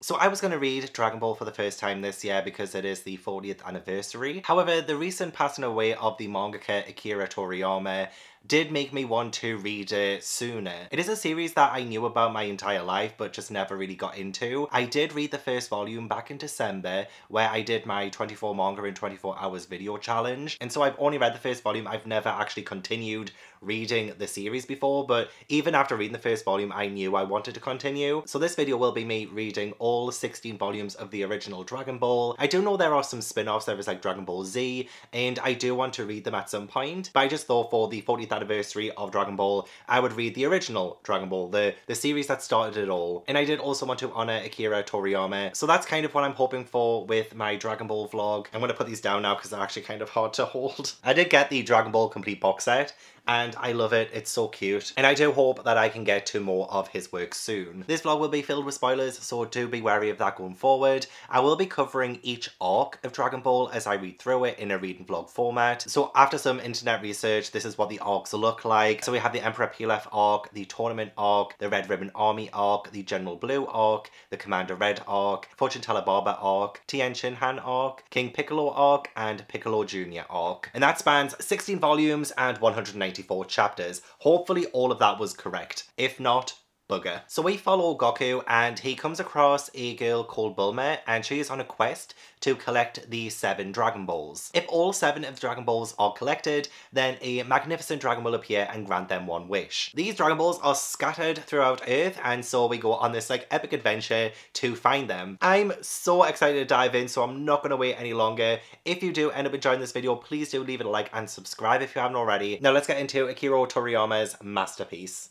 So I was going to read Dragon Ball for the first time this year because it is the 40th anniversary. However, the recent passing away of the mangaka Akira Toriyama did make me want to read it sooner. It is a series that I knew about my entire life but just never really got into. I did read the first volume back in December where I did my 24 manga in 24 hours video challenge and so I've only read the first volume. I've never actually continued reading the series before but even after reading the first volume I knew I wanted to continue. So this video will be me reading all 16 volumes of the original Dragon Ball. I do know there are some spin-offs, there is like Dragon Ball Z and I do want to read them at some point but I just thought for the 40th anniversary of Dragon Ball, I would read the original Dragon Ball, the, the series that started it all. And I did also want to honor Akira Toriyama. So that's kind of what I'm hoping for with my Dragon Ball vlog. I'm going to put these down now because they're actually kind of hard to hold. I did get the Dragon Ball complete box set and I love it. It's so cute. And I do hope that I can get to more of his work soon. This vlog will be filled with spoilers, so do be wary of that going forward. I will be covering each arc of Dragon Ball as I read through it in a reading vlog format. So after some internet research, this is what the arcs look like. So we have the Emperor Pilaf arc, the Tournament arc, the Red Ribbon Army arc, the General Blue arc, the Commander Red arc, Fortune Teller Baba arc, Tien Shinhan arc, King Piccolo arc, and Piccolo Jr. arc. And that spans 16 volumes and 190 chapters. Hopefully all of that was correct. If not, bugger. So we follow Goku and he comes across a girl called Bulma and she is on a quest to collect the seven Dragon Balls. If all seven of the Dragon Balls are collected, then a magnificent dragon will appear and grant them one wish. These Dragon Balls are scattered throughout Earth and so we go on this like epic adventure to find them. I'm so excited to dive in so I'm not going to wait any longer. If you do end up enjoying this video, please do leave it a like and subscribe if you haven't already. Now let's get into Akira Toriyama's masterpiece.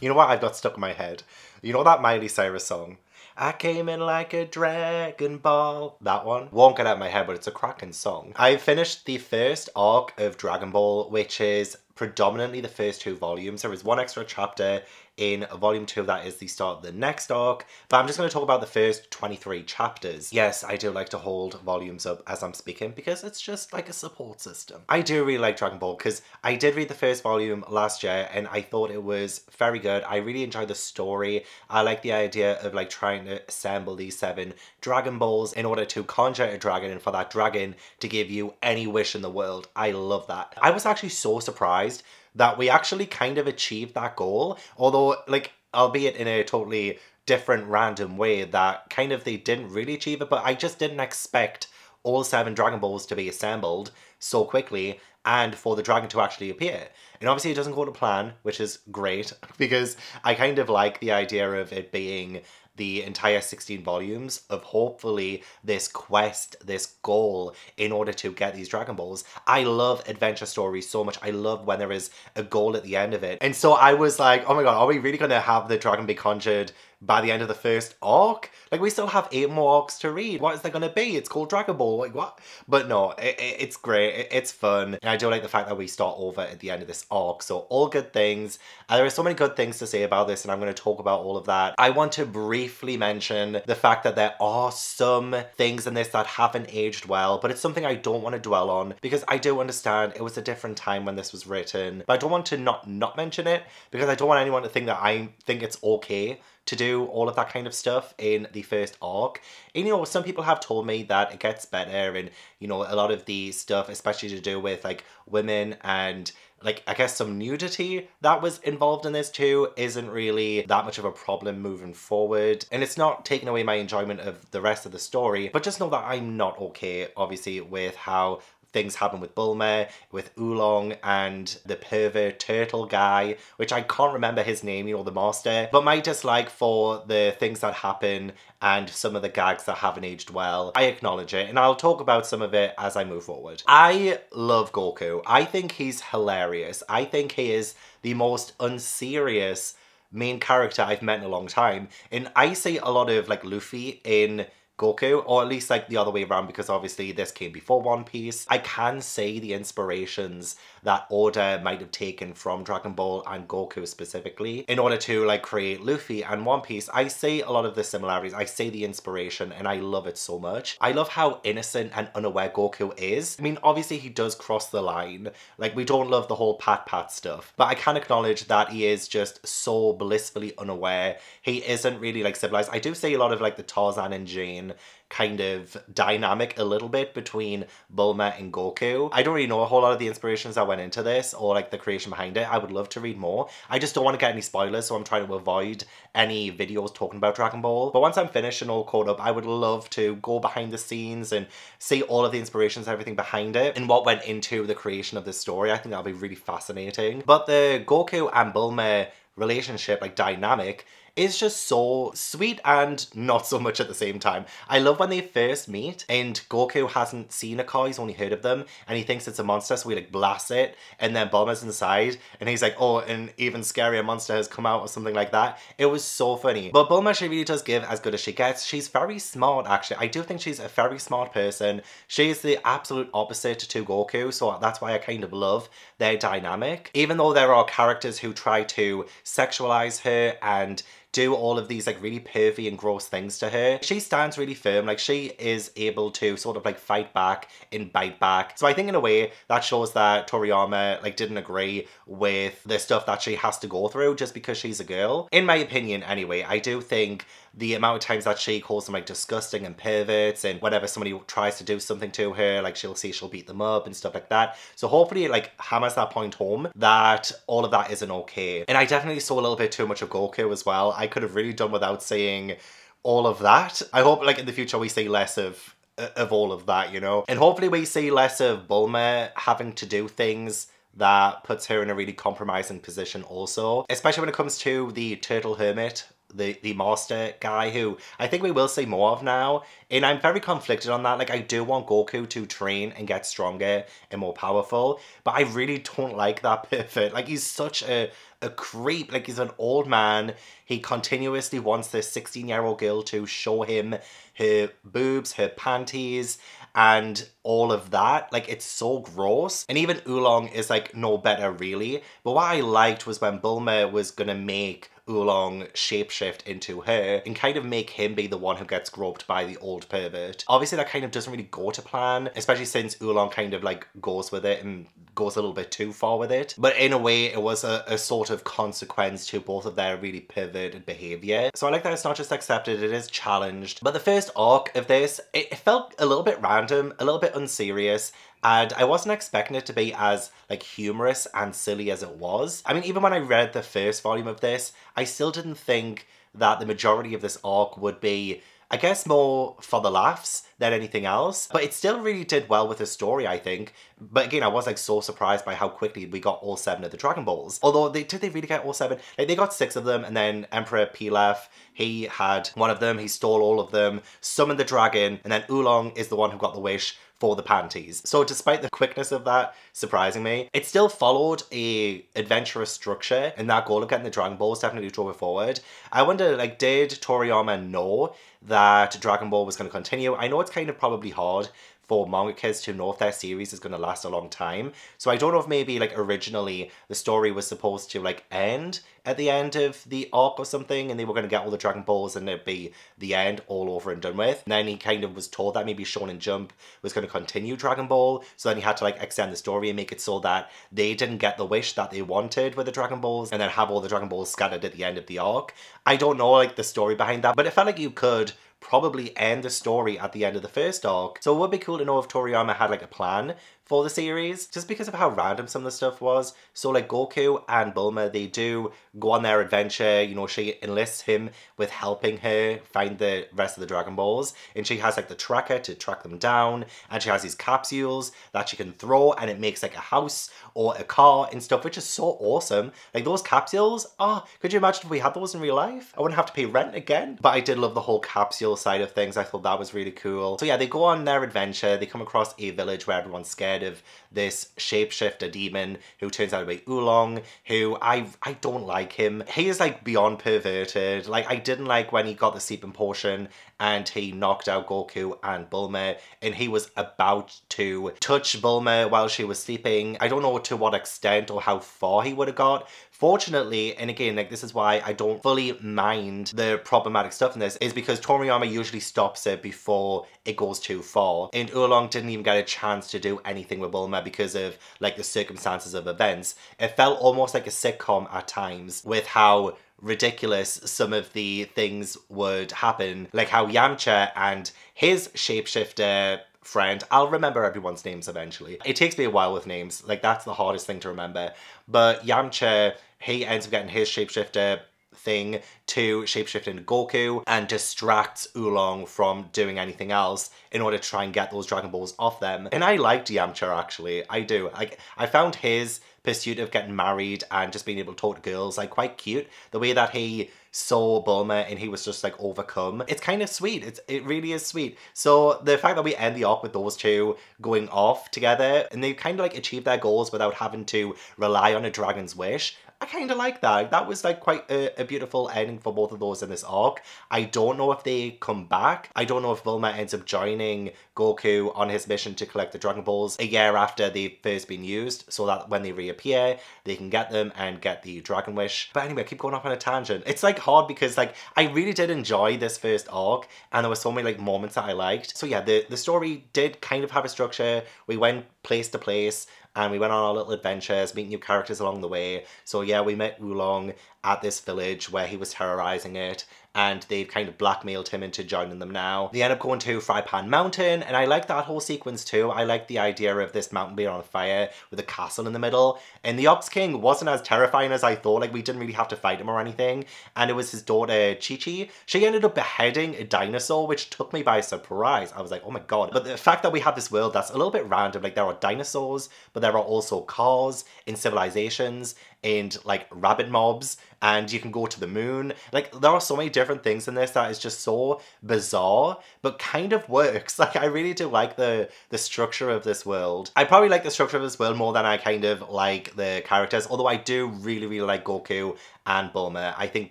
You know what I've got stuck in my head? You know that Miley Cyrus song? I came in like a Dragon Ball. That one. Won't get out of my head, but it's a cracking song. I finished the first arc of Dragon Ball, which is predominantly the first two volumes. There is one extra chapter in volume 2 that is the start of the next arc but I'm just going to talk about the first 23 chapters. Yes I do like to hold volumes up as I'm speaking because it's just like a support system. I do really like Dragon Ball because I did read the first volume last year and I thought it was very good. I really enjoyed the story. I like the idea of like trying to assemble these seven Dragon Balls in order to conjure a dragon and for that dragon to give you any wish in the world. I love that. I was actually so surprised that we actually kind of achieved that goal. Although, like, albeit in a totally different random way that kind of they didn't really achieve it, but I just didn't expect all seven Dragon Balls to be assembled so quickly and for the dragon to actually appear. And obviously it doesn't go to plan, which is great because I kind of like the idea of it being the entire 16 volumes of hopefully this quest, this goal in order to get these Dragon Balls. I love adventure stories so much. I love when there is a goal at the end of it. And so I was like, oh my god, are we really to have the dragon be conjured by the end of the first arc. Like, we still have eight more arcs to read. What is there going to be? It's called Dragon Ball. Like, what? But no, it, it, it's great. It, it's fun. And I do like the fact that we start over at the end of this arc. So all good things. There are so many good things to say about this, and I'm going to talk about all of that. I want to briefly mention the fact that there are some things in this that haven't aged well, but it's something I don't want to dwell on because I do understand it was a different time when this was written. But I don't want to not not mention it because I don't want anyone to think that I think it's okay to do all of that kind of stuff in the first arc. And you know, some people have told me that it gets better and, you know, a lot of the stuff, especially to do with like women and like I guess some nudity that was involved in this too isn't really that much of a problem moving forward and it's not taking away my enjoyment of the rest of the story but just know that I'm not okay obviously with how things happen with Bulma, with Oolong, and the pervert turtle guy, which I can't remember his name, you know, the master. But my dislike for the things that happen and some of the gags that haven't aged well, I acknowledge it, and I'll talk about some of it as I move forward. I love Goku. I think he's hilarious. I think he is the most unserious main character I've met in a long time. And I see a lot of like Luffy in Goku, or at least like the other way around because obviously this came before One Piece. I can say the inspirations that Oda might have taken from Dragon Ball and Goku specifically in order to like create Luffy and One Piece. I see a lot of the similarities, I see the inspiration, and I love it so much. I love how innocent and unaware Goku is. I mean, obviously he does cross the line. Like, we don't love the whole pat pat stuff, but I can acknowledge that he is just so blissfully unaware. He isn't really like civilized. I do see a lot of like the Tarzan and Jane kind of dynamic a little bit between Bulma and Goku. I don't really know a whole lot of the inspirations that went into this or like the creation behind it. I would love to read more. I just don't want to get any spoilers, so I'm trying to avoid any videos talking about Dragon Ball. But once I'm finished and all caught up, I would love to go behind the scenes and see all of the inspirations, everything behind it, and what went into the creation of this story. I think that'll be really fascinating. But the Goku and Bulma relationship, like dynamic, is just so sweet and not so much at the same time. I love when they first meet and Goku hasn't seen a car, he's only heard of them, and he thinks it's a monster, so he like blasts it, and then Bulma's inside, and he's like, oh, an even scarier monster has come out or something like that. It was so funny. But Bulma, she really does give as good as she gets. She's very smart, actually. I do think she's a very smart person. She's the absolute opposite to Goku, so that's why I kind of love their dynamic. Even though there are characters who try to sexualize her and do all of these like really pervy and gross things to her. She stands really firm, like she is able to sort of like fight back and bite back. So I think in a way that shows that Toriyama like didn't agree with the stuff that she has to go through just because she's a girl. In my opinion anyway, I do think the amount of times that she calls them like disgusting and perverts and whenever somebody tries to do something to her like she'll see she'll beat them up and stuff like that. So hopefully it like hammers that point home that all of that isn't okay. And I definitely saw a little bit too much of Goku as well. I could have really done without seeing all of that. I hope like in the future we see less of of all of that you know? And hopefully we see less of Bulma having to do things that puts her in a really compromising position also especially when it comes to the turtle hermit the the master guy who I think we will see more of now. And I'm very conflicted on that. Like I do want Goku to train and get stronger and more powerful, but I really don't like that pivot. Like he's such a a creep. Like he's an old man. He continuously wants this 16 year old girl to show him her boobs, her panties, and all of that. Like it's so gross. And even Oolong is like no better really. But what I liked was when Bulma was gonna make Oolong shapeshift into her and kind of make him be the one who gets groped by the old pervert. Obviously that kind of doesn't really go to plan, especially since Oolong kind of like goes with it and goes a little bit too far with it. But in a way it was a, a sort of consequence to both of their really perverted behaviour. So I like that it's not just accepted, it is challenged. But the first arc of this, it, it felt a little bit random, a little bit unserious, and I wasn't expecting it to be as like humorous and silly as it was. I mean, even when I read the first volume of this, I still didn't think that the majority of this arc would be I guess more for the laughs than anything else. But it still really did well with the story, I think. But again, I was like so surprised by how quickly we got all seven of the Dragon Balls. Although, they, did they really get all seven? Like, they got six of them, and then Emperor Pilaf, he had one of them, he stole all of them, summoned the dragon, and then Oolong is the one who got the wish for the panties. So despite the quickness of that surprising me, it still followed a adventurous structure and that goal of getting the Dragon Balls definitely drove it forward. I wonder, like, did Toriyama know that Dragon Ball was going to continue? I know it's kind of probably hard for mangakas to know if their series is going to last a long time. So I don't know if maybe like originally the story was supposed to like end at the end of the arc or something and they were going to get all the Dragon Balls and it'd be the end all over and done with. And then he kind of was told that maybe Shonen Jump was going to continue Dragon Ball. So then he had to like extend the story and make it so that they didn't get the wish that they wanted with the Dragon Balls and then have all the Dragon Balls scattered at the end of the arc. I don't know like the story behind that, but it felt like you could probably end the story at the end of the first arc. So it would be cool to know if Toriyama had like a plan for the series, just because of how random some of the stuff was. So like Goku and Bulma, they do go on their adventure, you know, she enlists him with helping her find the rest of the Dragon Balls, and she has like the tracker to track them down, and she has these capsules that she can throw, and it makes like a house or a car and stuff, which is so awesome. Like those capsules, ah, oh, could you imagine if we had those in real life? I wouldn't have to pay rent again. But I did love the whole capsule side of things. I thought that was really cool. So yeah, they go on their adventure, they come across a village where everyone's scared of this shapeshifter demon who turns out to be Oolong, who I I don't like him. He is like beyond perverted. Like I didn't like when he got the sleeping potion and he knocked out Goku and Bulma and he was about to touch Bulma while she was sleeping. I don't know to what extent or how far he would have got. Fortunately, and again, like this is why I don't fully mind the problematic stuff in this, is because Toriyama usually stops it before it goes too far. And Oolong didn't even get a chance to do anything with Bulma because of like the circumstances of events. It felt almost like a sitcom at times with how ridiculous some of the things would happen. Like how Yamcha and his shapeshifter friend. I'll remember everyone's names eventually. It takes me a while with names. Like that's the hardest thing to remember. But Yamcha, he ends up getting his shapeshifter thing to shapeshift into Goku and distracts Oolong from doing anything else in order to try and get those Dragon Balls off them. And I liked Yamcha actually. I do. Like I found his pursuit of getting married and just being able to talk to girls like quite cute. The way that he saw Bulma and he was just like overcome. It's kind of sweet. It's it really is sweet. So the fact that we end the arc with those two going off together and they kind of like achieve their goals without having to rely on a dragon's wish I kind of like that. That was like quite a, a, beautiful ending for both of those in this arc. I don't know if they come back. I don't know if Bulma ends up joining Goku on his mission to collect the Dragon Balls a year after they've first been used so that when they reappear, they can get them and get the Dragon Wish. But anyway, I keep going off on a tangent. It's like hard because like I really did enjoy this first arc and there were so many like moments that I liked. So yeah, the, the story did kind of have a structure. We went place to place and we went on our little adventures, meeting new characters along the way. So yeah, we met Oolong at this village where he was terrorizing it and they've kind of blackmailed him into joining them now. They end up going to Fry Pan Mountain, and I like that whole sequence too. I like the idea of this mountain being on fire with a castle in the middle. And the Ox King wasn't as terrifying as I thought, like we didn't really have to fight him or anything. And it was his daughter, Chi Chi. She ended up beheading a dinosaur, which took me by surprise. I was like, oh my god. But the fact that we have this world that's a little bit random, like there are dinosaurs, but there are also cars in civilizations, and like rabbit mobs and you can go to the moon. Like there are so many different things in this that is just so bizarre, but kind of works. Like I really do like the the structure of this world. I probably like the structure of this world more than I kind of like the characters, although I do really, really like Goku and Bulma. I think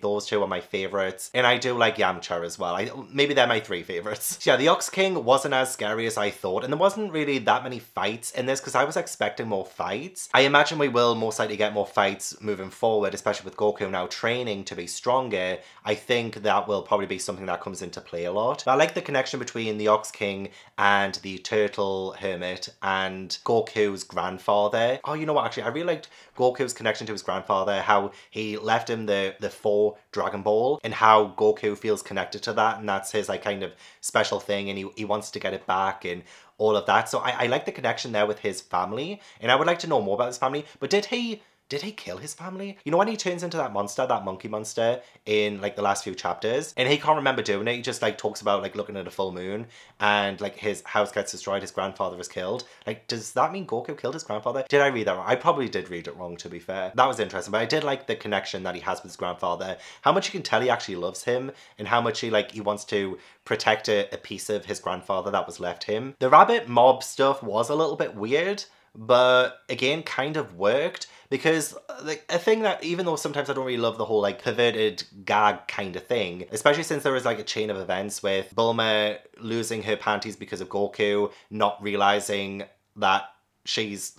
those two are my favorites. And I do like Yamcha as well. I, maybe they're my three favorites. So yeah, the Ox King wasn't as scary as I thought. And there wasn't really that many fights in this because I was expecting more fights. I imagine we will most likely get more fights moving forward, especially with Goku now training to be stronger. I think that will probably be something that comes into play a lot. But I like the connection between the Ox King and the Turtle Hermit and Goku's grandfather. Oh, you know what? Actually, I really liked Goku's connection to his grandfather, how he left him the, the four Dragon Ball and how Goku feels connected to that and that's his like kind of special thing and he, he wants to get it back and all of that. So I, I like the connection there with his family and I would like to know more about his family. But did he did he kill his family? You know when he turns into that monster, that monkey monster in like the last few chapters and he can't remember doing it. He just like talks about like looking at a full moon and like his house gets destroyed, his grandfather is killed. Like does that mean Goku killed his grandfather? Did I read that wrong? I probably did read it wrong to be fair. That was interesting, but I did like the connection that he has with his grandfather. How much you can tell he actually loves him and how much he like he wants to protect a, a piece of his grandfather that was left him. The rabbit mob stuff was a little bit weird but again kind of worked because like a thing that even though sometimes I don't really love the whole like perverted gag kind of thing, especially since there was like a chain of events with Bulma losing her panties because of Goku, not realizing that she's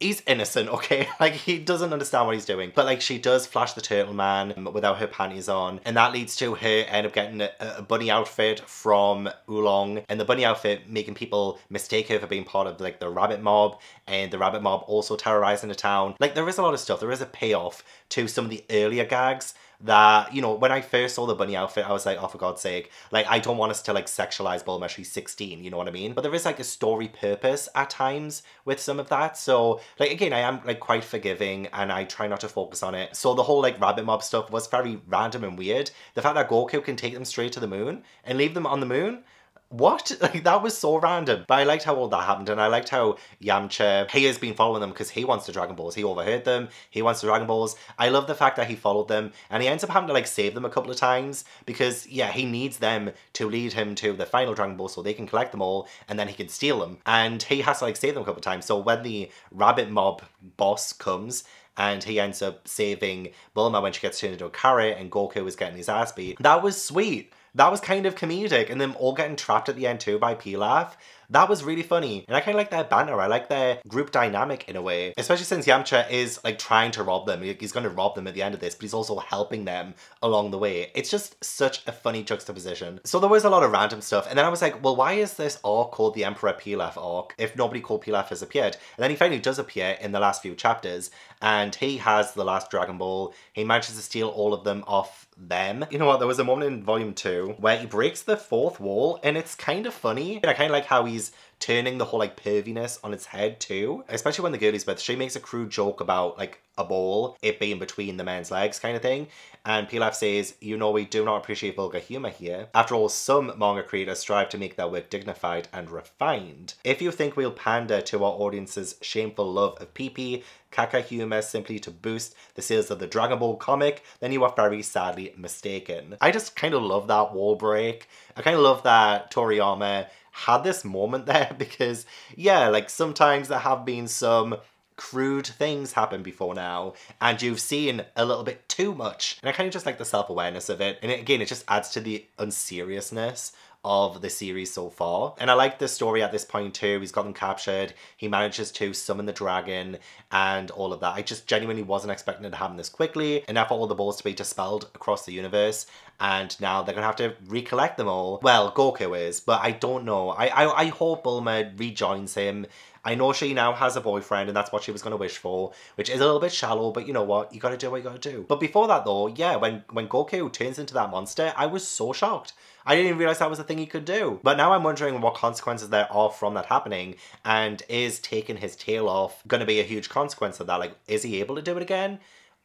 he's innocent, okay? Like, he doesn't understand what he's doing. But, like, she does flash the Turtle Man without her panties on. And that leads to her end up getting a, a, bunny outfit from Oolong. And the bunny outfit making people mistake her for being part of, like, the rabbit mob. And the rabbit mob also terrorizing the town. Like, there is a lot of stuff. There is a payoff to some of the earlier gags that, you know, when I first saw the bunny outfit, I was like, oh, for God's sake, like, I don't want us to, like, sexualize Bulma. She's 16, you know what I mean? But there is, like, a story purpose at times with some of that. So, like, again, I am, like, quite forgiving and I try not to focus on it. So the whole, like, rabbit mob stuff was very random and weird. The fact that Goku can take them straight to the moon and leave them on the moon, what? Like that was so random. But I liked how all that happened, and I liked how Yamcha he has been following them because he wants the Dragon Balls. He overheard them. He wants the Dragon Balls. I love the fact that he followed them, and he ends up having to like save them a couple of times because yeah, he needs them to lead him to the final Dragon Ball so they can collect them all, and then he can steal them. And he has to like save them a couple of times. So when the Rabbit Mob boss comes and he ends up saving Bulma when she gets turned into a carrot and Goku is getting his ass beat. That was sweet. That was kind of comedic, and them all getting trapped at the end too by Pilaf. That was really funny. And I kind of like their banner. I like their group dynamic in a way. Especially since Yamcha is like trying to rob them. He's going to rob them at the end of this, but he's also helping them along the way. It's just such a funny juxtaposition. So there was a lot of random stuff. And then I was like, well, why is this arc called the Emperor Pilaf arc if nobody called Pilaf has appeared? And then he finally does appear in the last few chapters. And he has the last Dragon Ball. He manages to steal all of them off them. You know what? There was a moment in volume two where he breaks the fourth wall and it's kind of funny. And I kind of like how he's turning the whole like perviness on its head too. Especially when the girlie's with, she makes a crude joke about like a ball, it being between the man's legs kind of thing. And Pilaf says, you know, we do not appreciate vulgar humor here. After all, some manga creators strive to make their work dignified and refined. If you think we'll pander to our audience's shameful love of PP, caca humor simply to boost the sales of the Dragon Ball comic, then you are very sadly mistaken. I just kind of love that wall break. I kind of love that Toriyama had this moment there because, yeah, like sometimes there have been some crude things happen before now and you've seen a little bit too much and I kind of just like the self-awareness of it and it, again it just adds to the unseriousness of the series so far. And I like the story at this point too. He's got them captured. He manages to summon the dragon and all of that. I just genuinely wasn't expecting it to happen this quickly. And for all the balls to be dispelled across the universe. And now they're gonna have to recollect them all. Well, Goku is, but I don't know. I I, I hope Bulma rejoins him. I know she now has a boyfriend and that's what she was going to wish for, which is a little bit shallow, but you know what? You got to do what you got to do. But before that though, yeah, when, when Goku turns into that monster, I was so shocked. I didn't even realize that was a thing he could do. But now I'm wondering what consequences there are from that happening. And is taking his tail off going to be a huge consequence of that? Like, is he able to do it again?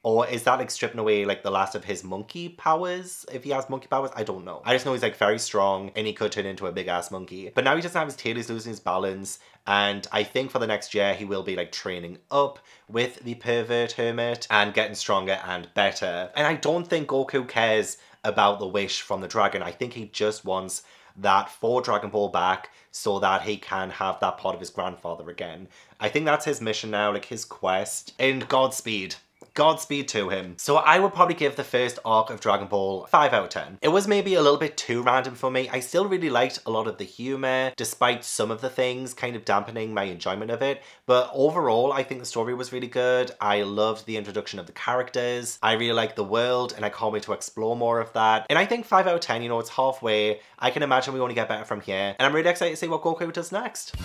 Or is that like stripping away like the last of his monkey powers? If he has monkey powers, I don't know. I just know he's like very strong and he could turn into a big ass monkey. But now he doesn't have his tail, he's losing his balance. And I think for the next year, he will be like training up with the pervert hermit and getting stronger and better. And I don't think Goku cares about the wish from the dragon. I think he just wants that four Dragon Ball back so that he can have that part of his grandfather again. I think that's his mission now, like his quest. And Godspeed. Godspeed to him. So I would probably give the first arc of Dragon Ball 5 out of 10. It was maybe a little bit too random for me. I still really liked a lot of the humor, despite some of the things kind of dampening my enjoyment of it. But overall, I think the story was really good. I loved the introduction of the characters. I really liked the world and I can't wait to explore more of that. And I think 5 out of 10, you know, it's halfway. I can imagine we only get better from here. And I'm really excited to see what Goku does next.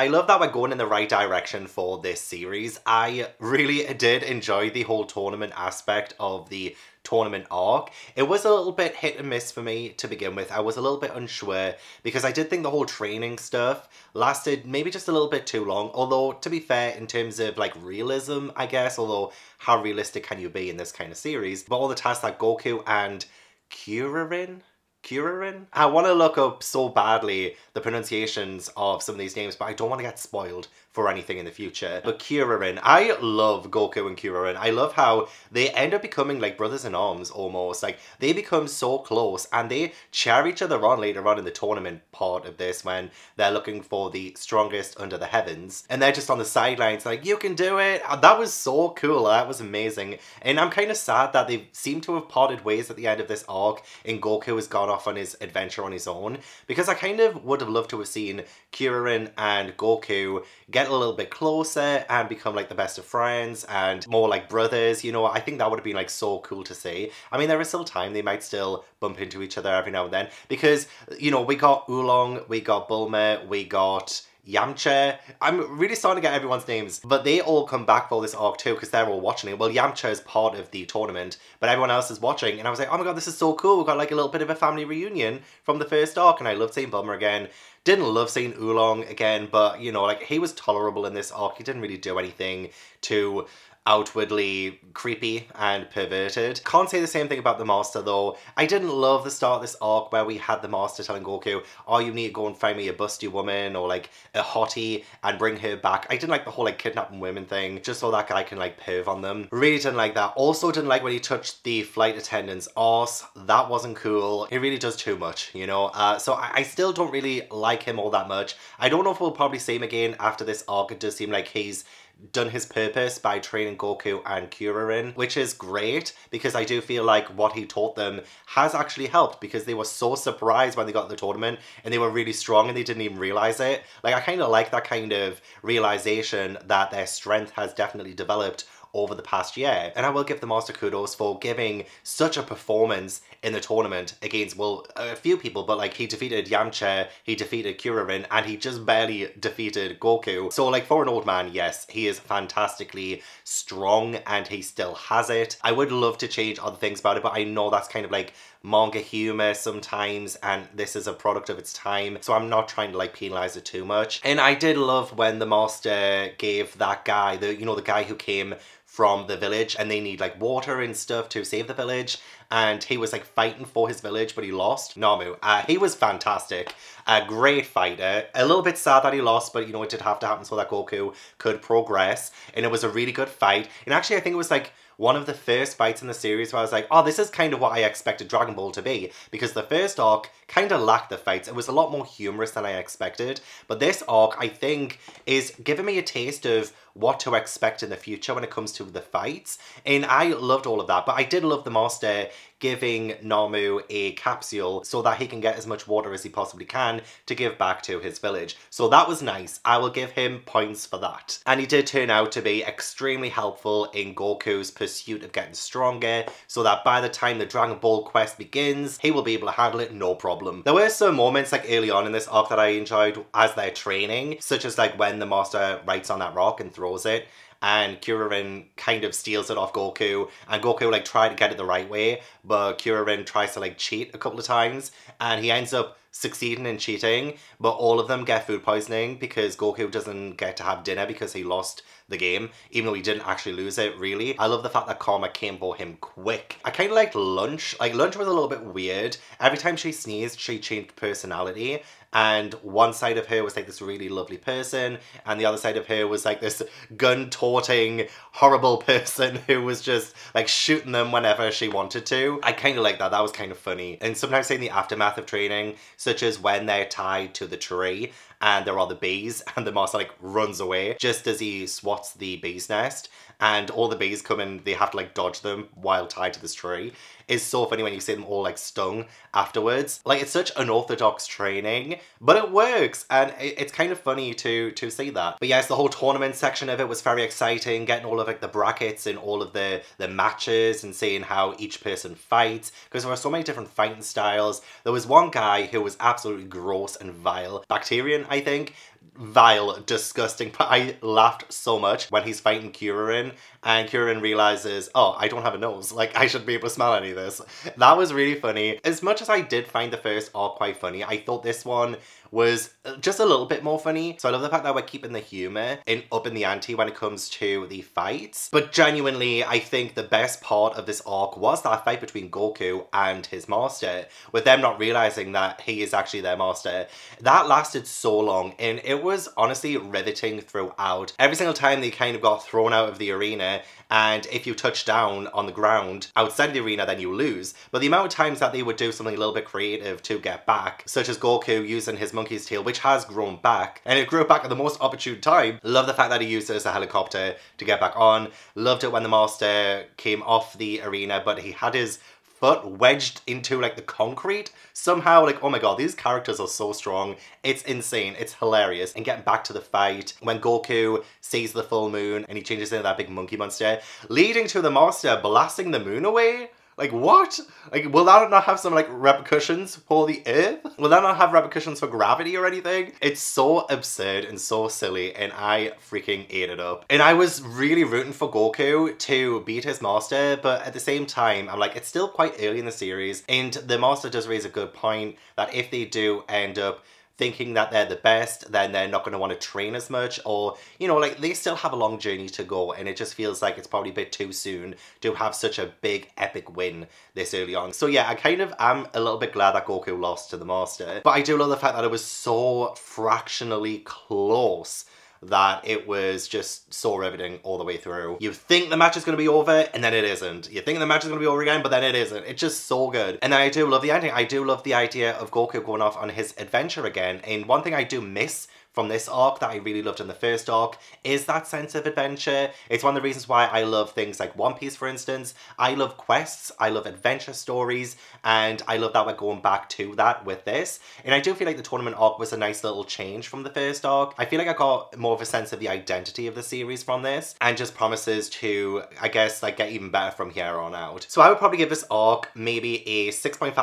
I love that we're going in the right direction for this series. I really did enjoy the whole tournament aspect of the tournament arc. It was a little bit hit and miss for me to begin with. I was a little bit unsure because I did think the whole training stuff lasted maybe just a little bit too long. Although, to be fair, in terms of like realism, I guess, although how realistic can you be in this kind of series? But all the tasks that Goku and Kuririn Kuririn? I want to look up so badly the pronunciations of some of these names, but I don't want to get spoiled for anything in the future. But Kuririn, I love Goku and Kuririn. I love how they end up becoming like brothers in arms almost. Like they become so close and they cheer each other on later on in the tournament part of this when they're looking for the strongest under the heavens. And they're just on the sidelines like, you can do it. Uh, that was so cool. That was amazing. And I'm kind of sad that they seem to have parted ways at the end of this arc and Goku has gone off on his adventure on his own because I kind of would have loved to have seen Kuririn and Goku get a little bit closer and become like the best of friends and more like brothers, you know, I think that would have been like so cool to see. I mean, there is still time, they might still bump into each other every now and then because, you know, we got Oolong, we got Bulma, we got Yamcha. I'm really starting to get everyone's names, but they all come back for this arc too because they're all watching it. Well, Yamcha is part of the tournament, but everyone else is watching. And I was like, oh my god, this is so cool. We've got like a little bit of a family reunion from the first arc, and I love seeing Bulma again. Didn't love seeing Oolong again, but you know, like he was tolerable in this arc. He didn't really do anything to outwardly creepy and perverted. Can't say the same thing about the Master though. I didn't love the start of this arc where we had the Master telling Goku, oh you need to go and find me a busty woman or like a hottie and bring her back. I didn't like the whole like kidnapping women thing just so that guy can like perv on them. Really didn't like that. Also didn't like when he touched the flight attendant's arse. That wasn't cool. He really does too much, you know? Uh, so I, I still don't really like him all that much. I don't know if we'll probably see him again after this arc. It does seem like he's done his purpose by training Goku and Kuririn, which is great because I do feel like what he taught them has actually helped because they were so surprised when they got to the tournament and they were really strong and they didn't even realize it. Like I kind of like that kind of realization that their strength has definitely developed over the past year. And I will give the Master kudos for giving such a performance in the tournament against, well, a few people, but like he defeated Yamcha, he defeated Kuririn, and he just barely defeated Goku. So like for an old man, yes, he is fantastically strong and he still has it. I would love to change other things about it, but I know that's kind of like manga humor sometimes and this is a product of its time so I'm not trying to like penalize it too much and I did love when the master gave that guy the you know the guy who came from the village and they need like water and stuff to save the village and he was like fighting for his village but he lost. Namu, uh, he was fantastic, a great fighter, a little bit sad that he lost but you know it did have to happen so that Goku could progress and it was a really good fight and actually I think it was like one of the first fights in the series where I was like, oh, this is kind of what I expected Dragon Ball to be. Because the first arc kind of lacked the fights. It was a lot more humorous than I expected. But this arc, I think, is giving me a taste of what to expect in the future when it comes to the fights. And I loved all of that. But I did love the master giving Namu a capsule so that he can get as much water as he possibly can to give back to his village. So that was nice. I will give him points for that. And he did turn out to be extremely helpful in Goku's pursuit of getting stronger so that by the time the Dragon Ball quest begins, he will be able to handle it no problem. There were some moments like early on in this arc that I enjoyed as they're training, such as like when the master writes on that rock and throws it and Kuririn kind of steals it off Goku and Goku like tried to get it the right way but Kuririn tries to like cheat a couple of times and he ends up succeeding in cheating but all of them get food poisoning because Goku doesn't get to have dinner because he lost the game, even though he didn't actually lose it, really. I love the fact that Karma came for him quick. I kind of liked Lunch. Like, Lunch was a little bit weird. Every time she sneezed, she changed personality and one side of her was like this really lovely person and the other side of her was like this gun-toting horrible person who was just like shooting them whenever she wanted to. I kind of like that, that was kind of funny. And sometimes in the aftermath of training, such as when they're tied to the tree and there are the bees and the master like runs away just as he swats the bee's nest and all the bees come and they have to like dodge them while tied to this tree is so funny when you see them all like stung afterwards. Like it's such unorthodox training, but it works and it's kind of funny to to see that. But yes, the whole tournament section of it was very exciting, getting all of like the brackets and all of the the matches and seeing how each person fights because there are so many different fighting styles. There was one guy who was absolutely gross and vile, Bacterian I think, vile, disgusting, but I laughed so much when he's fighting Kuririn and Kuririn realizes, oh, I don't have a nose, like I should be able to smell any of this. That was really funny. As much as I did find the first arc quite funny, I thought this one was just a little bit more funny. So I love the fact that we're keeping the humor in up in the ante when it comes to the fights. But genuinely, I think the best part of this arc was that fight between Goku and his master, with them not realizing that he is actually their master. That lasted so long and it was honestly riveting throughout. Every single time they kind of got thrown out of the arena and if you touch down on the ground outside the arena then you lose. But the amount of times that they would do something a little bit creative to get back, such as Goku using his monkey's tail, which has grown back, and it grew back at the most opportune time. Love the fact that he used it as a helicopter to get back on. Loved it when the master came off the arena, but he had his foot wedged into like the concrete somehow like oh my god these characters are so strong. It's insane. It's hilarious. And getting back to the fight when Goku sees the full moon and he changes into that big monkey monster leading to the master blasting the moon away like, what? Like, will that not have some, like, repercussions for the Earth? Will that not have repercussions for gravity or anything? It's so absurd and so silly, and I freaking ate it up. And I was really rooting for Goku to beat his master, but at the same time, I'm like, it's still quite early in the series, and the master does raise a good point that if they do end up thinking that they're the best, then they're not going to want to train as much, or, you know, like they still have a long journey to go, and it just feels like it's probably a bit too soon to have such a big epic win this early on. So yeah, I kind of am a little bit glad that Goku lost to the Master, but I do love the fact that it was so fractionally close that it was just so riveting all the way through. You think the match is going to be over, and then it isn't. You think the match is going to be over again, but then it isn't. It's just so good. And I do love the ending. I do love the idea of Goku going off on his adventure again. And one thing I do miss from this arc that I really loved in the first arc is that sense of adventure. It's one of the reasons why I love things like One Piece, for instance. I love quests, I love adventure stories, and I love that we're going back to that with this. And I do feel like the tournament arc was a nice little change from the first arc. I feel like I got more of a sense of the identity of the series from this, and just promises to, I guess, like get even better from here on out. So I would probably give this arc maybe a 6.5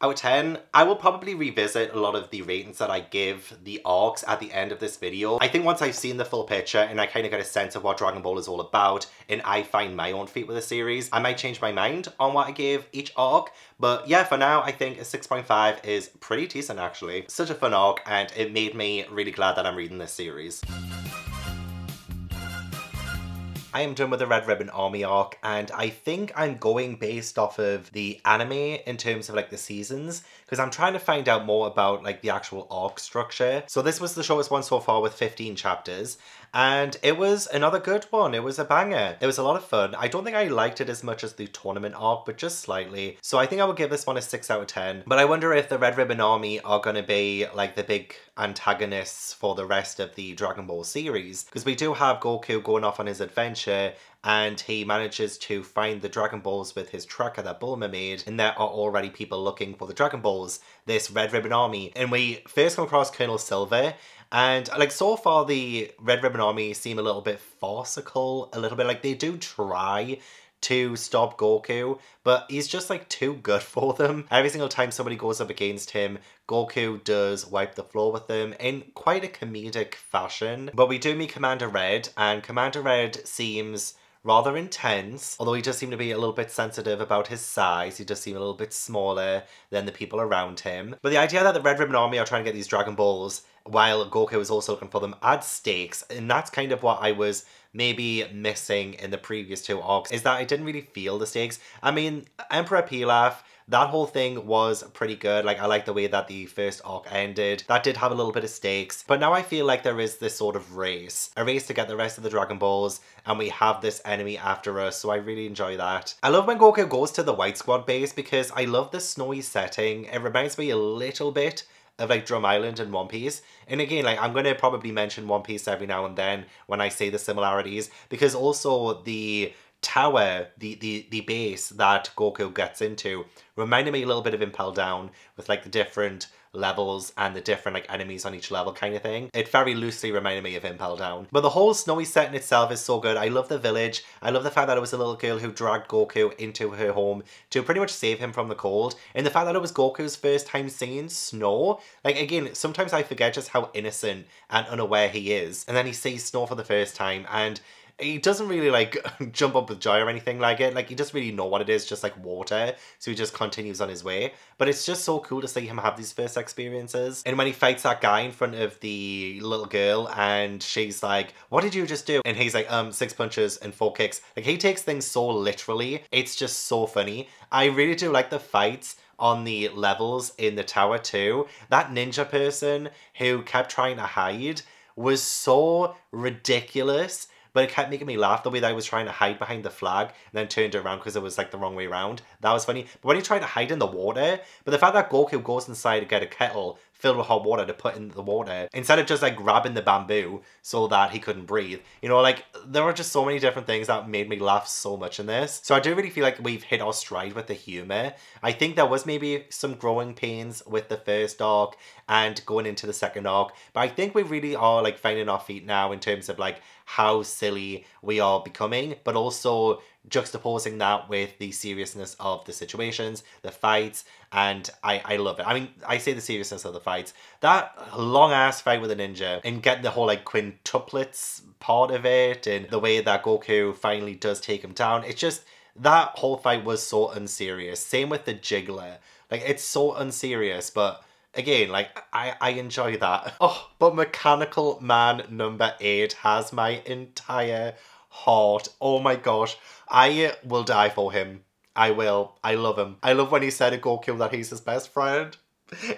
out of 10. I will probably revisit a lot of the ratings that I give the arcs at the end of this video. I think once I've seen the full picture and I kind of get a sense of what Dragon Ball is all about and I find my own feet with the series, I might change my mind on what I gave each arc. But yeah, for now, I think a 6.5 is pretty decent actually. Such a fun arc and it made me really glad that I'm reading this series. I am done with the Red Ribbon Army arc and I think I'm going based off of the anime in terms of like the seasons because I'm trying to find out more about like the actual arc structure. So this was the shortest one so far with 15 chapters and it was another good one. It was a banger. It was a lot of fun. I don't think I liked it as much as the tournament arc, but just slightly. So I think I would give this one a 6 out of 10. But I wonder if the Red Ribbon Army are going to be like the big antagonists for the rest of the Dragon Ball series. Because we do have Goku going off on his adventure and he manages to find the Dragon Balls with his tracker that Bulma made, and there are already people looking for the Dragon Balls, this Red Ribbon Army. And we first come across Colonel Silver, and like so far the Red Ribbon Army seem a little bit farcical, a little bit like they do try to stop Goku, but he's just like too good for them. Every single time somebody goes up against him, Goku does wipe the floor with them in quite a comedic fashion. But we do meet Commander Red, and Commander Red seems rather intense, although he does seem to be a little bit sensitive about his size. He does seem a little bit smaller than the people around him. But the idea that the Red Ribbon Army are trying to get these Dragon Balls while Goku is also looking for them adds stakes, and that's kind of what I was maybe missing in the previous two arcs, is that I didn't really feel the stakes. I mean, Emperor Pilaf that whole thing was pretty good. Like, I like the way that the first arc ended. That did have a little bit of stakes. But now I feel like there is this sort of race. A race to get the rest of the Dragon Balls. And we have this enemy after us. So I really enjoy that. I love when Goku goes to the White Squad base because I love the snowy setting. It reminds me a little bit of like Drum Island and One Piece. And again, like I'm going to probably mention One Piece every now and then when I say the similarities because also the tower, the, the, the base that Goku gets into reminded me a little bit of Impel Down with like the different levels and the different like enemies on each level kind of thing. It very loosely reminded me of Impel Down. But the whole snowy set in itself is so good. I love the village. I love the fact that it was a little girl who dragged Goku into her home to pretty much save him from the cold. And the fact that it was Goku's first time seeing snow. Like again, sometimes I forget just how innocent and unaware he is. And then he sees snow for the first time and he doesn't really like jump up with joy or anything like it. Like he doesn't really know what it is, just like water. So he just continues on his way. But it's just so cool to see him have these first experiences. And when he fights that guy in front of the little girl and she's like, what did you just do? And he's like, um, six punches and four kicks. Like he takes things so literally. It's just so funny. I really do like the fights on the levels in the tower too. That ninja person who kept trying to hide was so ridiculous but it kept making me laugh the way that I was trying to hide behind the flag and then turned around because it was like the wrong way around. That was funny. But when he tried to hide in the water, but the fact that Goku goes inside to get a kettle filled with hot water to put in the water instead of just like grabbing the bamboo so that he couldn't breathe. You know, like there were just so many different things that made me laugh so much in this. So I do really feel like we've hit our stride with the humor. I think there was maybe some growing pains with the first arc and going into the second arc, but I think we really are like finding our feet now in terms of like how silly we are becoming, but also juxtaposing that with the seriousness of the situations, the fights, and I, I love it. I mean, I say the seriousness of the fights. That long ass fight with a ninja and get the whole like quintuplets part of it and the way that Goku finally does take him down. It's just that whole fight was so unserious. Same with the Jiggler. Like it's so unserious, but again, like I, I enjoy that. Oh, but Mechanical Man number eight has my entire heart. Oh my gosh. I will die for him. I will. I love him. I love when he said to Goku that he's his best friend.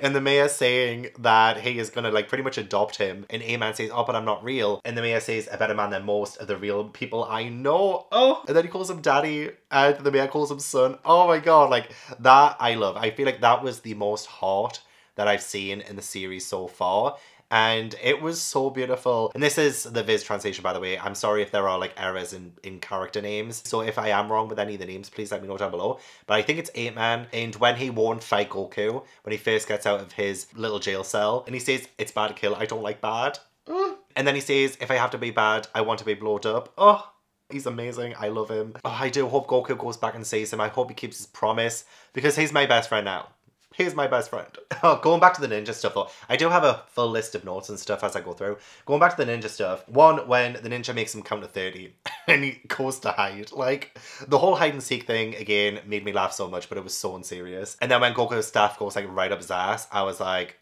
And the mayor saying that he is gonna like pretty much adopt him. And Eight Man says, Oh, but I'm not real. And the mayor says, A better man than most of the real people I know. Oh, and then he calls him daddy, and the mayor calls him son. Oh my god, like that I love. I feel like that was the most heart that I've seen in the series so far and it was so beautiful. And this is the Viz translation, by the way. I'm sorry if there are like errors in, in character names. So if I am wrong with any of the names, please let me know down below. But I think it's Eight Man. And when he won't fight Goku, when he first gets out of his little jail cell, and he says, It's bad to kill, I don't like bad. Mm. And then he says, If I have to be bad, I want to be blowed up. Oh, He's amazing. I love him. Oh, I do hope Goku goes back and sees him. I hope he keeps his promise because he's my best friend now. He's my best friend. Oh, going back to the ninja stuff though, I do have a full list of notes and stuff as I go through. Going back to the ninja stuff, one, when the ninja makes him count to 30 and he goes to hide. Like, the whole hide and seek thing, again, made me laugh so much, but it was so unserious. And then when Goku's staff goes like right up his ass, I was like,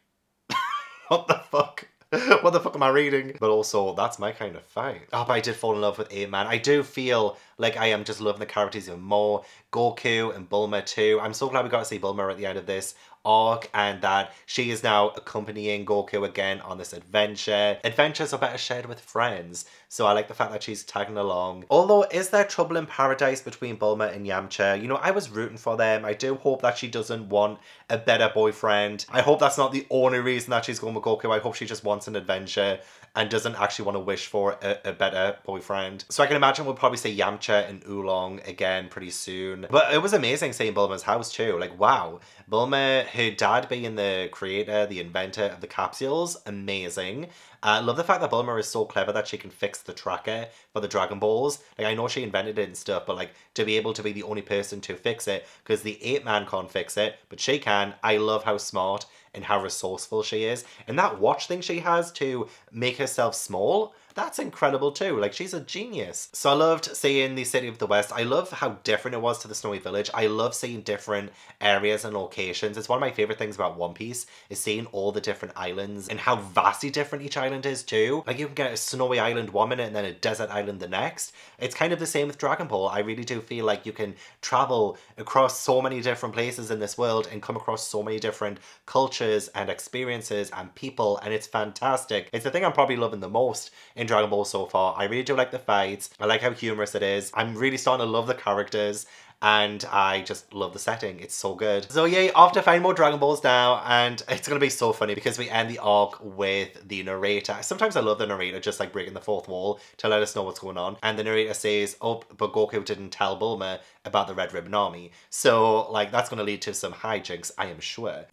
what the fuck? what the fuck am I reading? But also, that's my kind of fight. Oh, but I did fall in love with Eight Man. I do feel like I am just loving the characters even more. Goku and Bulma too. I'm so glad we got to see Bulma at the end of this arc and that she is now accompanying Goku again on this adventure. Adventures are better shared with friends, so I like the fact that she's tagging along. Although, is there trouble in paradise between Bulma and Yamcha? You know, I was rooting for them. I do hope that she doesn't want a better boyfriend. I hope that's not the only reason that she's going with Goku. I hope she just wants an adventure and doesn't actually want to wish for a, a, better boyfriend. So I can imagine we'll probably see Yamcha and Oolong again pretty soon. But it was amazing seeing Bulma's house too. Like, wow. Bulma, her dad being the creator, the inventor of the capsules, amazing. I uh, love the fact that Bulma is so clever that she can fix the tracker for the Dragon Balls. Like, I know she invented it and stuff, but like, to be able to be the only person to fix it, because the Eight Man can't fix it, but she can. I love how smart and how resourceful she is. And that watch thing she has to make herself small, that's incredible too. Like she's a genius. So I loved seeing the City of the West. I love how different it was to the Snowy Village. I love seeing different areas and locations. It's one of my favorite things about One Piece is seeing all the different islands and how vastly different each island is too. Like you can get a snowy island one minute and then a desert island the next. It's kind of the same with Dragon Ball. I really do feel like you can travel across so many different places in this world and come across so many different cultures and experiences and people and it's fantastic. It's the thing I'm probably loving the most in in Dragon Ball so far. I really do like the fights. I like how humorous it is. I'm really starting to love the characters and I just love the setting. It's so good. So yeah, off to find more Dragon Balls now, and it's gonna be so funny because we end the arc with the narrator. Sometimes I love the narrator just like breaking the fourth wall to let us know what's going on. And the narrator says, oh, but Goku didn't tell Bulma about the Red Ribbon Army. So like that's gonna lead to some hijinks, I am sure.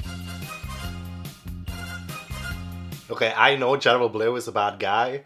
Okay, I know General Blue is a bad guy,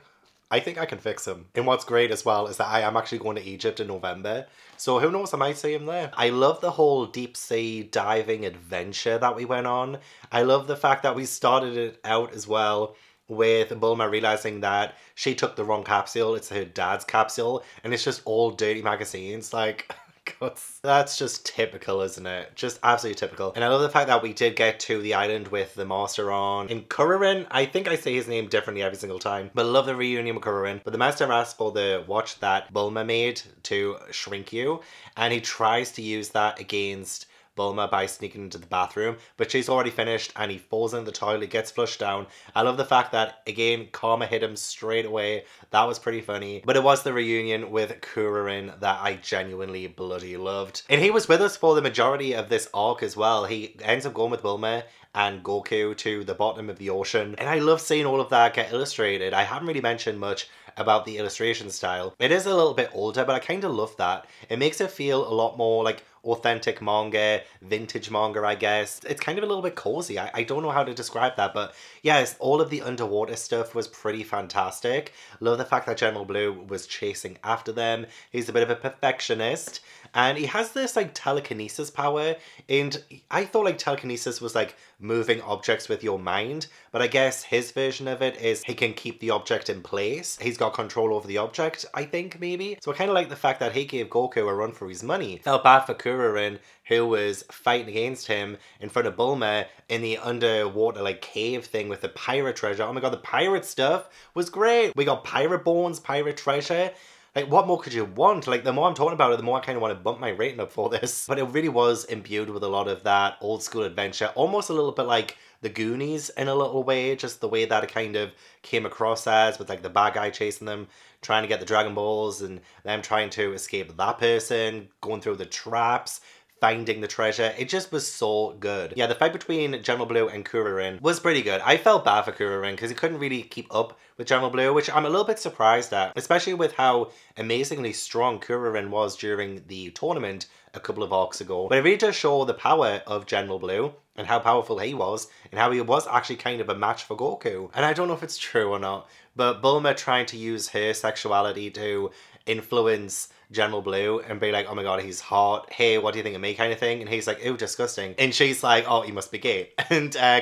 I think I can fix him. And what's great as well is that I am actually going to Egypt in November. So who knows, I might see him there. I love the whole deep sea diving adventure that we went on. I love the fact that we started it out as well with Bulma realizing that she took the wrong capsule. It's her dad's capsule. And it's just all dirty magazines. Like... That's just typical, isn't it? Just absolutely typical. And I love the fact that we did get to the island with the master on. In Kuririn, I think I say his name differently every single time, but I love the reunion with Kuririn. But the master asks for the watch that Bulma made to shrink you, and he tries to use that against Bulma by sneaking into the bathroom, but she's already finished and he falls in the toilet, gets flushed down. I love the fact that, again, karma hit him straight away. That was pretty funny. But it was the reunion with Kuririn that I genuinely bloody loved. And he was with us for the majority of this arc as well. He ends up going with Bulma and Goku to the bottom of the ocean. And I love seeing all of that get illustrated. I haven't really mentioned much about the illustration style. It is a little bit older, but I kind of love that. It makes it feel a lot more like authentic manga, vintage manga, I guess. It's kind of a little bit cozy. I, I don't know how to describe that, but yes, all of the underwater stuff was pretty fantastic. Love the fact that General Blue was chasing after them. He's a bit of a perfectionist, and he has this like telekinesis power, and I thought like telekinesis was like moving objects with your mind, but I guess his version of it is he can keep the object in place. He's got control over the object, I think, maybe. So I kind of like the fact that he gave Goku a run for his money. Felt bad for Kuririn who was fighting against him in front of Bulma in the underwater like cave thing with the pirate treasure. Oh my god, the pirate stuff was great. We got pirate bones, pirate treasure. Like, what more could you want? Like, the more I'm talking about it, the more I kind of want to bump my rating up for this. But it really was imbued with a lot of that old school adventure, almost a little bit like the Goonies in a little way, just the way that it kind of came across as, with like the bad guy chasing them, trying to get the Dragon Balls, and them trying to escape that person, going through the traps, finding the treasure. It just was so good. Yeah, the fight between General Blue and Kuririn was pretty good. I felt bad for Kuririn because he couldn't really keep up with General Blue, which I'm a little bit surprised at, especially with how amazingly strong Kuririn was during the tournament a couple of arcs ago. But it really does show the power of General Blue and how powerful he was and how he was actually kind of a match for Goku. And I don't know if it's true or not, but Bulma trying to use her sexuality to influence General Blue and be like, oh my god, he's hot. Hey, what do you think of me? kind of thing. And he's like, ew, disgusting. And she's like, oh, he must be gay. And uh,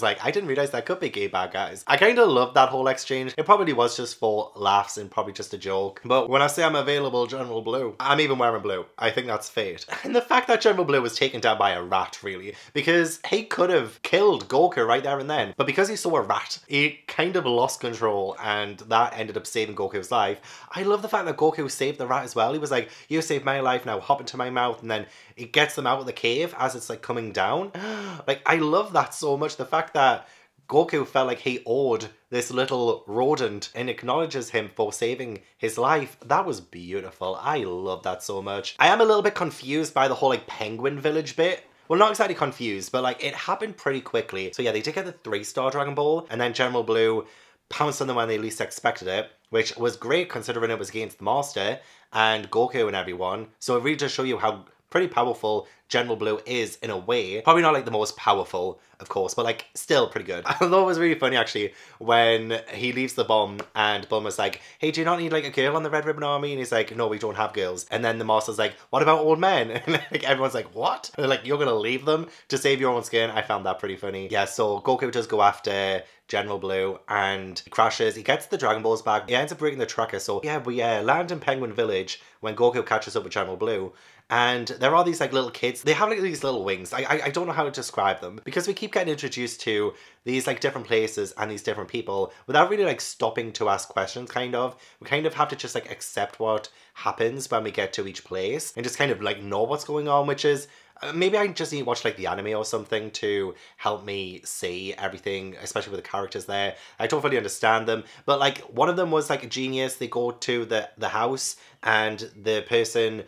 like, I didn't realize that could be gay bad guys. I kind of love that whole exchange. It probably was just for laughs and probably just a joke. But when I say I'm available, General Blue, I'm even wearing blue. I think that's fate. And the fact that General Blue was taken down by a rat, really, because he could have killed Goku right there and then. But because he saw a rat, he kind of lost control and that ended up saving Goku's life. I love the fact that Goku saved the rat as well. He was like, you saved my life, now hop into my mouth. And then it gets them out of the cave as it's like coming down. like, I love that so much. The fact that Goku felt like he owed this little rodent and acknowledges him for saving his life. That was beautiful. I love that so much. I am a little bit confused by the whole like penguin village bit. Well, not exactly confused, but like it happened pretty quickly. So yeah, they did get the three star Dragon Ball and then General Blue pounced on them when they least expected it, which was great considering it was against the Master and Goku and everyone. So it really does show you how pretty powerful General Blue is in a way. Probably not like the most powerful, of course, but like still pretty good. I thought it was really funny actually when he leaves the bomb and Bulma's like, hey, do you not need like a girl on the Red Ribbon Army? And he's like, no, we don't have girls. And then the Master's like, what about old men? And like everyone's like, what? And they're like, you're gonna leave them to save your own skin? I found that pretty funny. Yeah, so Goku does go after General Blue and he crashes. He gets the Dragon Balls back. He ends up breaking the tracker. So yeah, we uh, land in Penguin Village when Goku catches up with General Blue and there are these like little kids they have like these little wings I, I, I don't know how to describe them because we keep getting introduced to these like different places and these different people without really like stopping to ask questions kind of we kind of have to just like accept what happens when we get to each place and just kind of like know what's going on which is uh, maybe I just need to watch like the anime or something to help me see everything, especially with the characters there. I don't really understand them, but like one of them was like a genius. They go to the the house and the person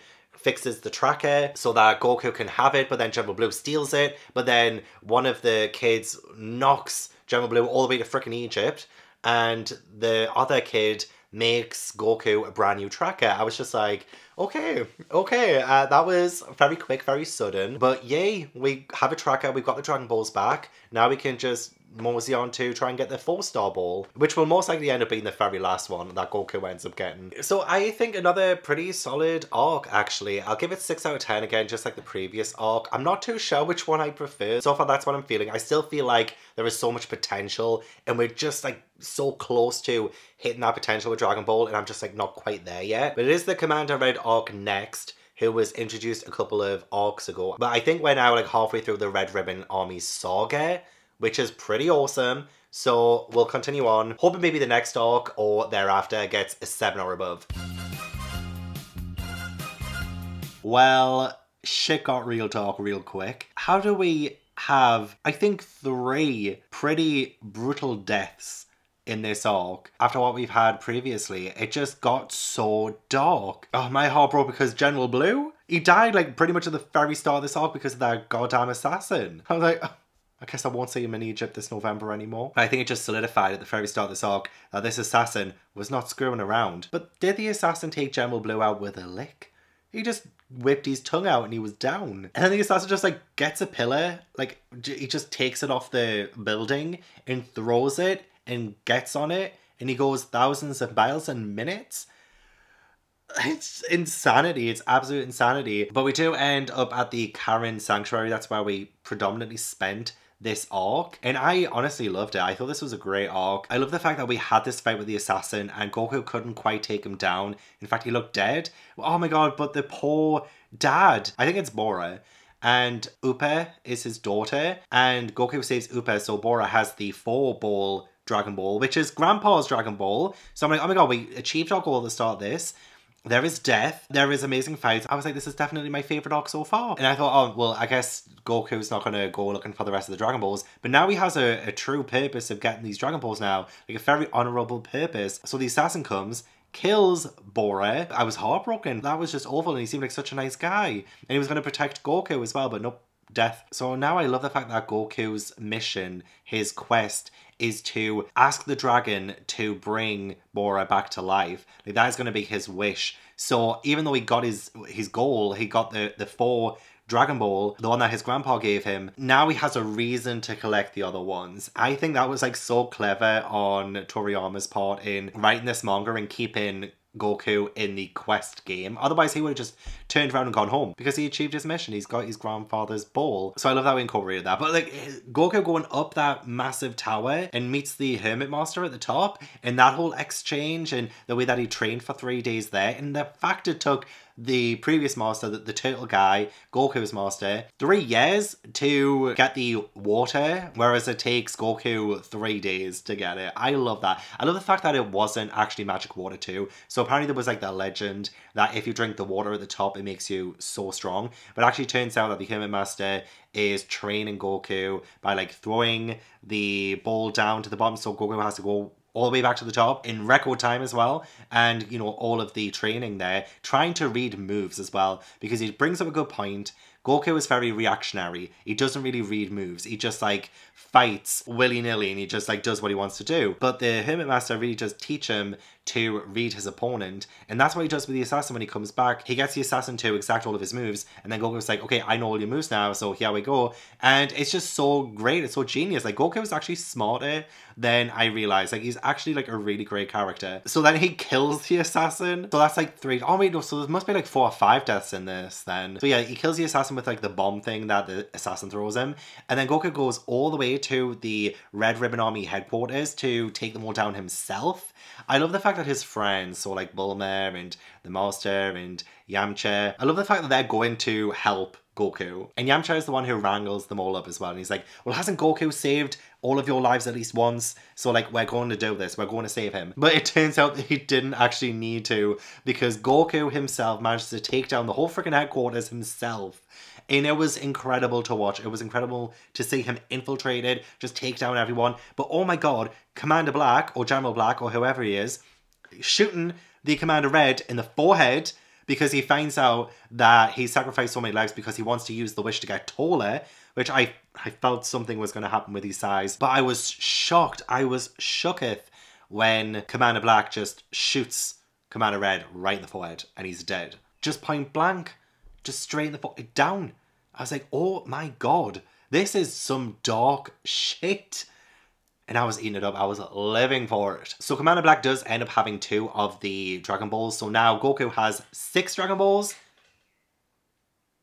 fixes the tracker so that Goku can have it, but then General Blue steals it. But then one of the kids knocks General Blue all the way to freaking Egypt, and the other kid makes Goku a brand new tracker. I was just like, okay, okay, uh, that was very quick, very sudden. But yay, we have a tracker, we've got the Dragon Balls back. Now we can just mosey on to try and get the four star ball, which will most likely end up being the very last one that Goku ends up getting. So I think another pretty solid arc actually. I'll give it 6 out of 10 again, just like the previous arc. I'm not too sure which one I prefer. So far that's what I'm feeling. I still feel like there is so much potential and we're just like so close to hitting that potential with Dragon Ball and I'm just like not quite there yet. But it is the Commander Red arc next who was introduced a couple of arcs ago. But I think we're now like halfway through the Red Ribbon Army saga which is pretty awesome. So we'll continue on, hoping maybe the next arc or thereafter gets a 7 or above. Well, shit got real talk real quick. How do we have, I think, three pretty brutal deaths in this arc after what we've had previously? It just got so dark. Oh, my heart broke because General Blue? He died like pretty much at the very start of this arc because of that goddamn assassin. I was like, I guess I won't see him in Egypt this November anymore. I think it just solidified at the very start of this arc that this assassin was not screwing around. But did the assassin take General Blue out with a lick? He just whipped his tongue out and he was down. And then the assassin just like gets a pillar, like he just takes it off the building and throws it and gets on it and he goes thousands of miles in minutes it's insanity. It's absolute insanity. But we do end up at the Karin Sanctuary. That's where we predominantly spent this arc and I honestly loved it. I thought this was a great arc. I love the fact that we had this fight with the assassin and Goku couldn't quite take him down. In fact, he looked dead. Oh my god, but the poor dad. I think it's Bora. And Upa is his daughter and Goku saves Upa so Bora has the four ball Dragon Ball, which is Grandpa's Dragon Ball. So I'm like, oh my god, we achieved our goal at the start of this. There is death. There is amazing fights. I was like, this is definitely my favorite arc so far. And I thought, oh, well, I guess Goku's not going to go looking for the rest of the Dragon Balls. But now he has a, a true purpose of getting these Dragon Balls now. Like a very honorable purpose. So the assassin comes, kills Bora. I was heartbroken. That was just awful. And he seemed like such a nice guy. And he was going to protect Goku as well, but nope death. So now I love the fact that Goku's mission, his quest, is to ask the dragon to bring Bora back to life. Like that is going to be his wish. So even though he got his his goal, he got the the four Dragon Ball, the one that his grandpa gave him, now he has a reason to collect the other ones. I think that was like so clever on Toriyama's part in writing this manga and keeping Goku in the quest game. Otherwise, he would have just turned around and gone home because he achieved his mission. He's got his grandfather's ball. So I love that we incorporated that. But like Goku going up that massive tower and meets the Hermit Master at the top, and that whole exchange and the way that he trained for three days there, and the fact it took the previous master, the, the turtle guy, Goku's master, three years to get the water, whereas it takes Goku three days to get it. I love that. I love the fact that it wasn't actually magic water too. So apparently there was like that legend that if you drink the water at the top, it makes you so strong. But actually turns out that the Hermit Master is training Goku by like throwing the ball down to the bottom so Goku has to go all the way back to the top in record time as well. And, you know, all of the training there, trying to read moves as well, because he brings up a good point. Goku is very reactionary. He doesn't really read moves. He just like fights willy nilly and he just like does what he wants to do. But the Hermit Master really does teach him to read his opponent. And that's what he does with the assassin when he comes back. He gets the assassin to exact all of his moves. And then Goku's like, okay, I know all your moves now. So here we go. And it's just so great. It's so genius. Like Goku is actually smarter than I realized. Like he's actually like a really great character. So then he kills the assassin. So that's like three. Oh wait, no. So there must be like four or five deaths in this then. So yeah, he kills the assassin with like the bomb thing that the assassin throws him. And then Goku goes all the way to the Red Ribbon Army headquarters to take them all down himself. I love the fact that his friends, so like Bulma and the Master and Yamcha, I love the fact that they're going to help Goku. And Yamcha is the one who wrangles them all up as well. And he's like, well, hasn't Goku saved all of your lives at least once? So like, we're going to do this. We're going to save him. But it turns out that he didn't actually need to because Goku himself managed to take down the whole freaking headquarters himself. And it was incredible to watch. It was incredible to see him infiltrated, just take down everyone. But oh my god, Commander Black, or General Black, or whoever he is, shooting the Commander Red in the forehead because he finds out that he sacrificed so many lives because he wants to use the wish to get taller, which I, I felt something was going to happen with his size. But I was shocked. I was shooketh when Commander Black just shoots Commander Red right in the forehead and he's dead. Just point blank. Just straight in the forehead. Down. I was like, oh my god. This is some dark shit and I was eating it up. I was living for it. So Commander Black does end up having two of the Dragon Balls. So now Goku has six Dragon Balls.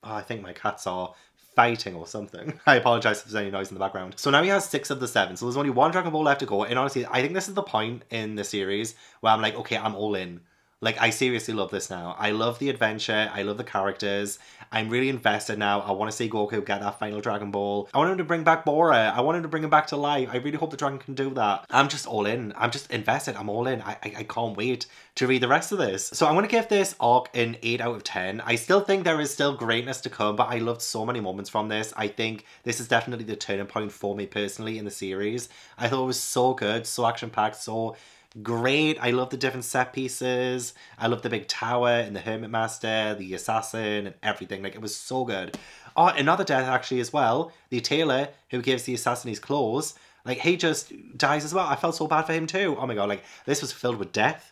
Oh, I think my cats are fighting or something. I apologize if there's any noise in the background. So now he has six of the seven. So there's only one Dragon Ball left to go. And honestly, I think this is the point in the series where I'm like, okay, I'm all in. Like, I seriously love this now. I love the adventure. I love the characters. I'm really invested now. I want to see Goku get that final Dragon Ball. I want him to bring back Bora. I want him to bring him back to life. I really hope the dragon can do that. I'm just all in. I'm just invested. I'm all in. I, I, I can't wait to read the rest of this. So I'm going to give this arc an 8 out of 10. I still think there is still greatness to come, but I loved so many moments from this. I think this is definitely the turning point for me personally in the series. I thought it was so good, so action-packed, so great. I love the different set pieces. I love the big tower and the Hermit Master, the assassin, and everything. Like, it was so good. Oh, another death actually as well. The tailor who gives the assassin his clothes. Like, he just dies as well. I felt so bad for him too. Oh my god, like, this was filled with death.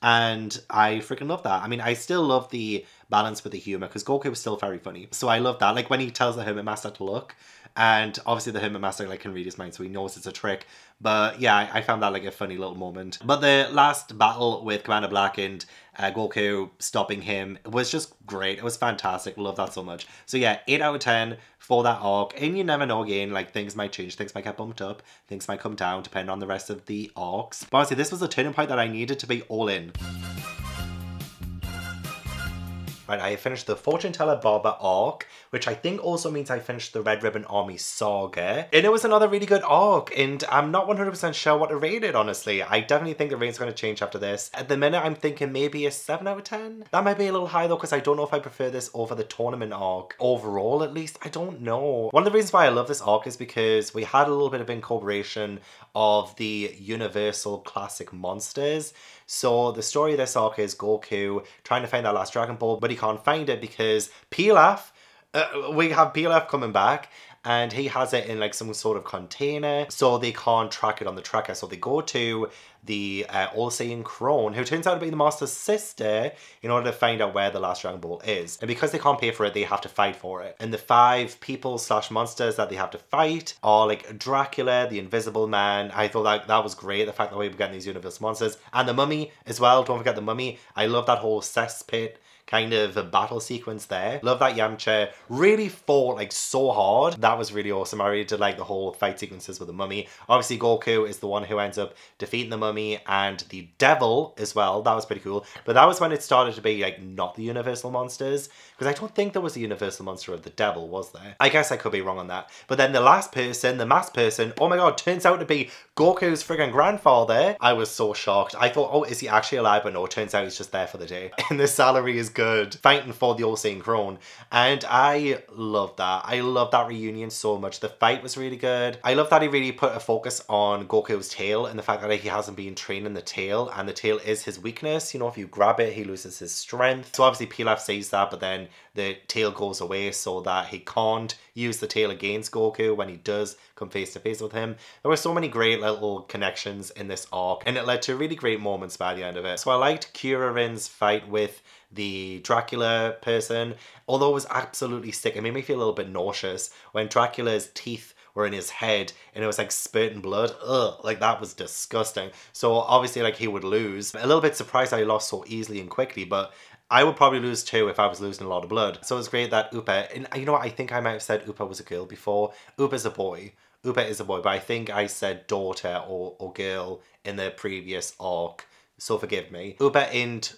And I freaking love that. I mean, I still love the balance with the humor because Goku was still very funny. So I love that. Like when he tells the Hermit Master to look And obviously the Hermit Master like can read his mind, so he knows it's a trick. But yeah, I, I found that like a funny little moment. But the last battle with Commander Black and uh, Goku stopping him was just great. It was fantastic. Love that so much. So yeah, 8 out of 10 for that arc. And you never know again, like things might change, things might get bumped up, things might come down depending on the rest of the arcs. But honestly, this was a turning point that I needed to be all in. Right, I finished the Fortune Teller Baba arc, which I think also means I finished the Red Ribbon Army saga. And it was another really good arc, and I'm not 100% sure what to rate it, honestly. I definitely think the rate's going to change after this. At the minute, I'm thinking maybe a 7 out of 10. That might be a little high though, because I don't know if I prefer this over the tournament arc. Overall, at least, I don't know. One of the reasons why I love this arc is because we had a little bit of incorporation of the Universal Classic monsters. So the story of this arc is Goku trying to find that last Dragon Ball, but he can't find it because Pilaf, uh, we have Pilaf coming back and he has it in like some sort of container. So they can't track it on the tracker. So they go to the uh, all-seeing crone who turns out to be the master's sister in order to find out where the last dragon ball is. And because they can't pay for it they have to fight for it. And the five people slash monsters that they have to fight are like dracula the invisible man. I thought that that was great the fact that we were getting these universal monsters. And the mummy as well. Don't forget the mummy. I love that whole cesspit kind of a battle sequence there. Love that Yamcha really fought like so hard. That was really awesome. I really did like the whole fight sequences with the mummy. Obviously Goku is the one who ends up defeating the mummy and the devil as well. That was pretty cool. But that was when it started to be like not the universal monsters because I don't think there was a universal monster of the devil, was there? I guess I could be wrong on that. But then the last person, the masked person, oh my god, turns out to be Goku's friggin' grandfather. I was so shocked. I thought, oh, is he actually alive? But no, it turns out he's just there for the day. And the salary is good, fighting for the all-seeing crone. And I love that. I love that reunion so much. The fight was really good. I love that he really put a focus on Goku's tail and the fact that he hasn't been training the tail and the tail is his weakness. You know, if you grab it, he loses his strength. So obviously Pilaf sees that, but then the tail goes away so that he can't use the tail against Goku when he does come face to face with him. There were so many great little connections in this arc and it led to really great moments by the end of it. So I liked Kuririn's fight with the Dracula person, although it was absolutely sick. It made me feel a little bit nauseous when Dracula's teeth were in his head and it was like spurting blood. Ugh, like that was disgusting. So obviously like he would lose. A little bit surprised I lost so easily and quickly, but I would probably lose too if I was losing a lot of blood. So it's great that Upa, and you know what, I think I might have said Upa was a girl before. Upa's a boy. Upa is a boy, but I think I said daughter or, or girl in the previous arc. So forgive me. Upa and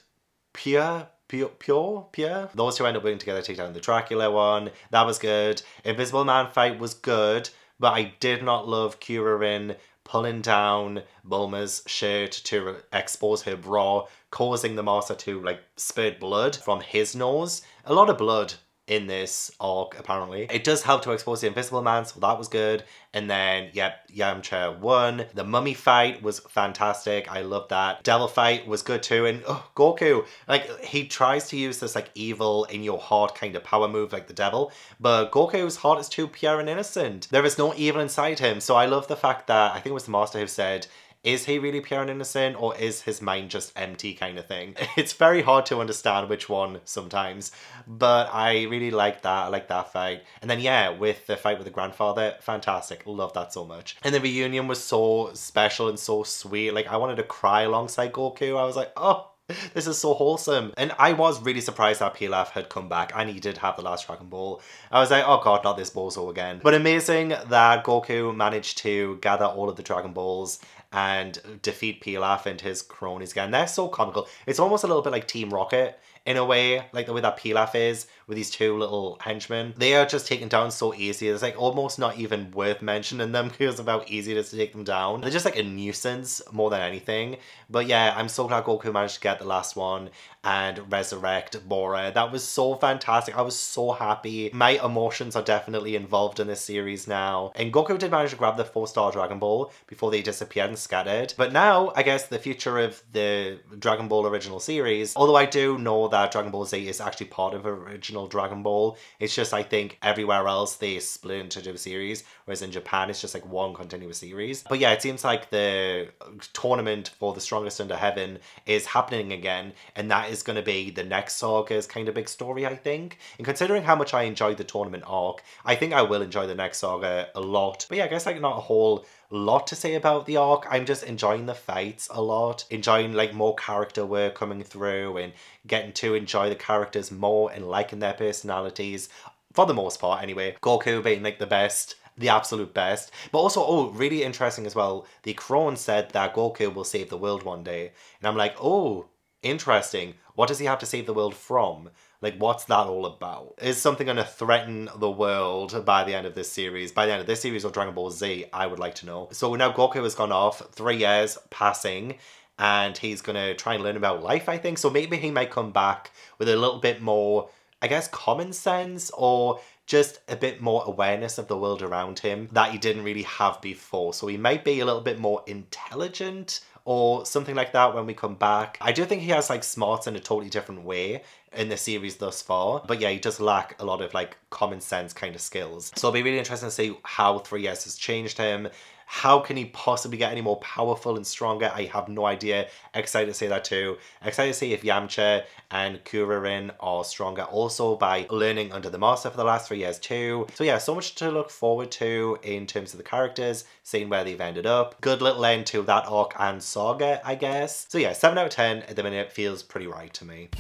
Puar Puar, Puar, Puar. Those two end up working together to take down the Dracula one. That was good. Invisible Man fight was good, but I did not love Kuririn pulling down Bulma's shirt to expose her bra, causing the master to like spurt blood from his nose. A lot of blood in this arc, apparently. It does help to expose the Invisible Man, so that was good. And then, yep, Yamcha won. The mummy fight was fantastic. I love that. Devil fight was good too. And oh, Goku, like, he tries to use this, like, evil in your heart kind of power move like the devil. But Goku's heart is too pure and innocent. There is no evil inside him. So I love the fact that, I think it was the Master who said, is he really pure and innocent or is his mind just empty kind of thing? It's very hard to understand which one sometimes, but I really like that. I like that fight. And then yeah, with the fight with the grandfather, fantastic. Love that so much. And the reunion was so special and so sweet. Like I wanted to cry alongside Goku. I was like, oh, this is so wholesome. And I was really surprised that Pilaf had come back and he did have the last Dragon Ball. I was like, oh god, not this bozo again. But amazing that Goku managed to gather all of the Dragon Balls and defeat Pilaf and his cronies again. They're so comical. It's almost a little bit like Team Rocket in a way, like the way that Pilaf is with these two little henchmen. They are just taken down so easy. It's like almost not even worth mentioning them because of how easy it is to take them down. They're just like a nuisance more than anything. But yeah, I'm so glad Goku managed to get the last one and resurrect Bora. That was so fantastic. I was so happy. My emotions are definitely involved in this series now. And Goku did manage to grab the four-star Dragon Ball before they disappeared and scattered. But now, I guess the future of the Dragon Ball original series, although I do know that Dragon Ball Z is actually part of original Dragon Ball. It's just I think everywhere else they split into two series, whereas in Japan it's just like one continuous series. But yeah, it seems like the tournament for the strongest under heaven is happening again, and that is going to be the next saga's kind of big story, I think. And considering how much I enjoyed the tournament arc, I think I will enjoy the next saga a lot. But yeah, I guess like not a whole lot to say about the arc. I'm just enjoying the fights a lot, enjoying like more character work coming through and getting to enjoy the characters more and liking their personalities for the most part anyway. Goku being like the best the absolute best. But also, oh, really interesting as well. The crone said that Goku will save the world one day. And I'm like, oh, interesting. What does he have to save the world from? Like, what's that all about? Is something going to threaten the world by the end of this series? By the end of this series of Dragon Ball Z, I would like to know. So now Goku has gone off, three years passing, and he's going to try and learn about life, I think. So maybe he might come back with a little bit more, I guess, common sense or just a bit more awareness of the world around him that he didn't really have before. So he might be a little bit more intelligent or something like that when we come back. I do think he has like smarts in a totally different way in the series thus far. But yeah, he does lack a lot of like common sense kind of skills. So it'll be really interesting to see how three years has changed him. How can he possibly get any more powerful and stronger? I have no idea. Excited to see that too. Excited to see if Yamcha and Kuririn are stronger also by learning under the master for the last three years too. So yeah, so much to look forward to in terms of the characters, seeing where they've ended up. Good little end to that arc and saga, I guess. So yeah, 7 out of 10 at the minute feels pretty right to me.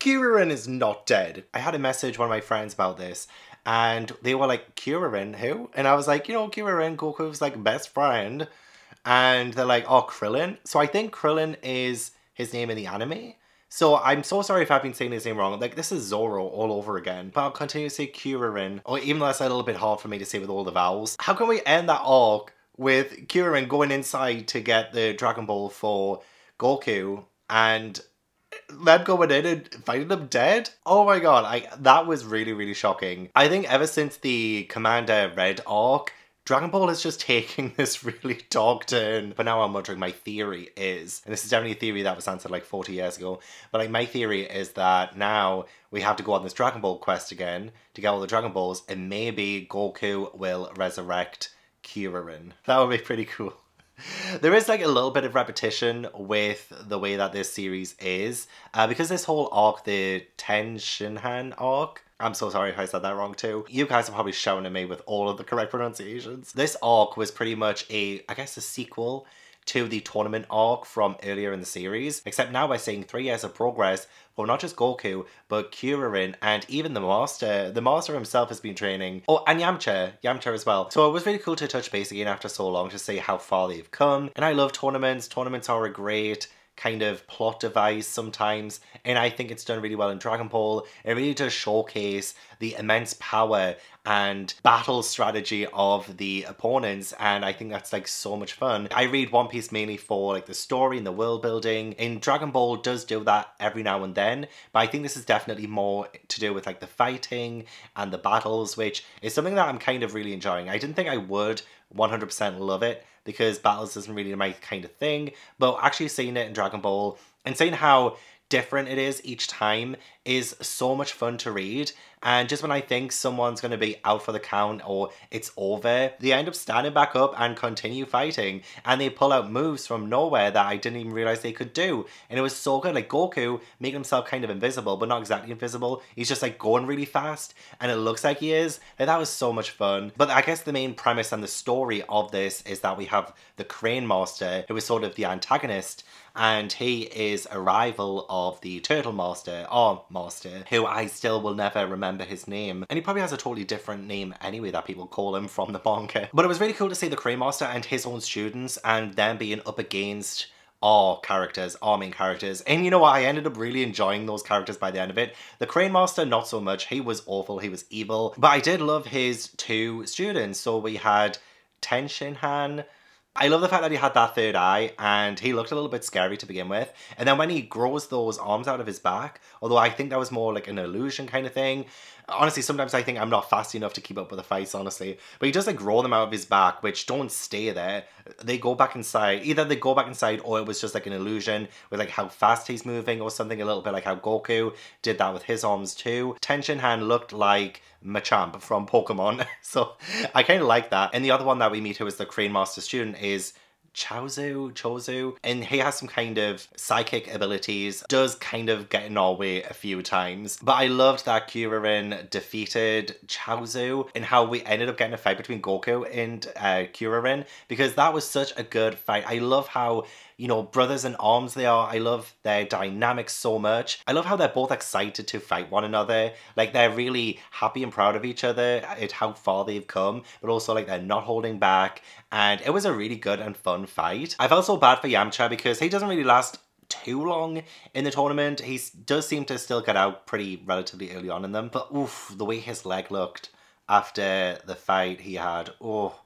Kuririn is not dead. I had a message one of my friends about this and they were like, Kuririn, who? And I was like, you know, Kuririn, Goku's like best friend. And they're like, oh, Krillin. So I think Krillin is his name in the anime. So I'm so sorry if I've been saying his name wrong. Like this is Zoro all over again. But I'll continue to say Kuririn. Or even though that's a little bit hard for me to say with all the vowels. How can we end that arc with Kuririn going inside to get the Dragon Ball for Goku and them going in and finding them dead. Oh my god, I that was really really shocking. I think ever since the Commander Red arc, Dragon Ball is just taking this really dark turn. But now I'm wondering, my theory is, and this is definitely a theory that was answered like 40 years ago, but like my theory is that now we have to go on this Dragon Ball quest again to get all the Dragon Balls, and maybe Goku will resurrect Kuririn. That would be pretty cool there is like a little bit of repetition with the way that this series is uh, because this whole arc the ten shinhan arc I'm so sorry if I said that wrong too. You guys are probably shouting at me with all of the correct pronunciations. This arc was pretty much a, I guess, a sequel to the tournament arc from earlier in the series, except now we're seeing three years of progress for not just Goku, but Kuririn and even the Master. The Master himself has been training. Oh, and Yamcha. Yamcha as well. So it was really cool to touch base again after so long to see how far they've come. And I love tournaments. Tournaments are a great kind of plot device sometimes, and I think it's done really well in Dragon Ball. It really does showcase the immense power and battle strategy of the opponents, and I think that's like so much fun. I read One Piece mainly for like the story and the world building, and Dragon Ball does do that every now and then, but I think this is definitely more to do with like the fighting and the battles, which is something that I'm kind of really enjoying. I didn't think I would 100% love it because battles isn't really my kind of thing, but actually seeing it in Dragon Ball and seeing how different it is each time is so much fun to read. And just when I think someone's going to be out for the count or it's over, they end up standing back up and continue fighting. And they pull out moves from nowhere that I didn't even realize they could do. And it was so good. Like Goku making himself kind of invisible, but not exactly invisible. He's just like going really fast and it looks like he is. Like, that was so much fun. But I guess the main premise and the story of this is that we have the Crane Master, who is sort of the antagonist and he is a rival of the Turtle Master, or Master, who I still will never remember his name. And he probably has a totally different name anyway that people call him from the manga. But it was really cool to see the Crane Master and his own students and them being up against our characters, our main characters. And you know what? I ended up really enjoying those characters by the end of it. The Crane Master, not so much. He was awful. He was evil. But I did love his two students. So we had Ten Shinhan, I love the fact that he had that third eye and he looked a little bit scary to begin with. And then when he grows those arms out of his back, although I think that was more like an illusion kind of thing, Honestly, sometimes I think I'm not fast enough to keep up with the fights, honestly. But he does like roll them out of his back, which don't stay there. They go back inside. Either they go back inside or it was just like an illusion with like how fast he's moving or something a little bit like how Goku did that with his arms too. Tenshinhan looked like Machamp from Pokemon. so I kind of like that. And the other one that we meet who is the Crane Master student is Chaozu, Chozu, and he has some kind of psychic abilities, does kind of get in our way a few times. But I loved that Kuririn defeated Chaozu and how we ended up getting a fight between Goku and uh, because that was such a good fight. I love how you know, brothers in arms they are. I love their dynamics so much. I love how they're both excited to fight one another. Like they're really happy and proud of each other at how far they've come, but also like they're not holding back. And it was a really good and fun fight. I felt so bad for Yamcha because he doesn't really last too long in the tournament. He does seem to still get out pretty relatively early on in them. But oof, the way his leg looked after the fight he had, oh,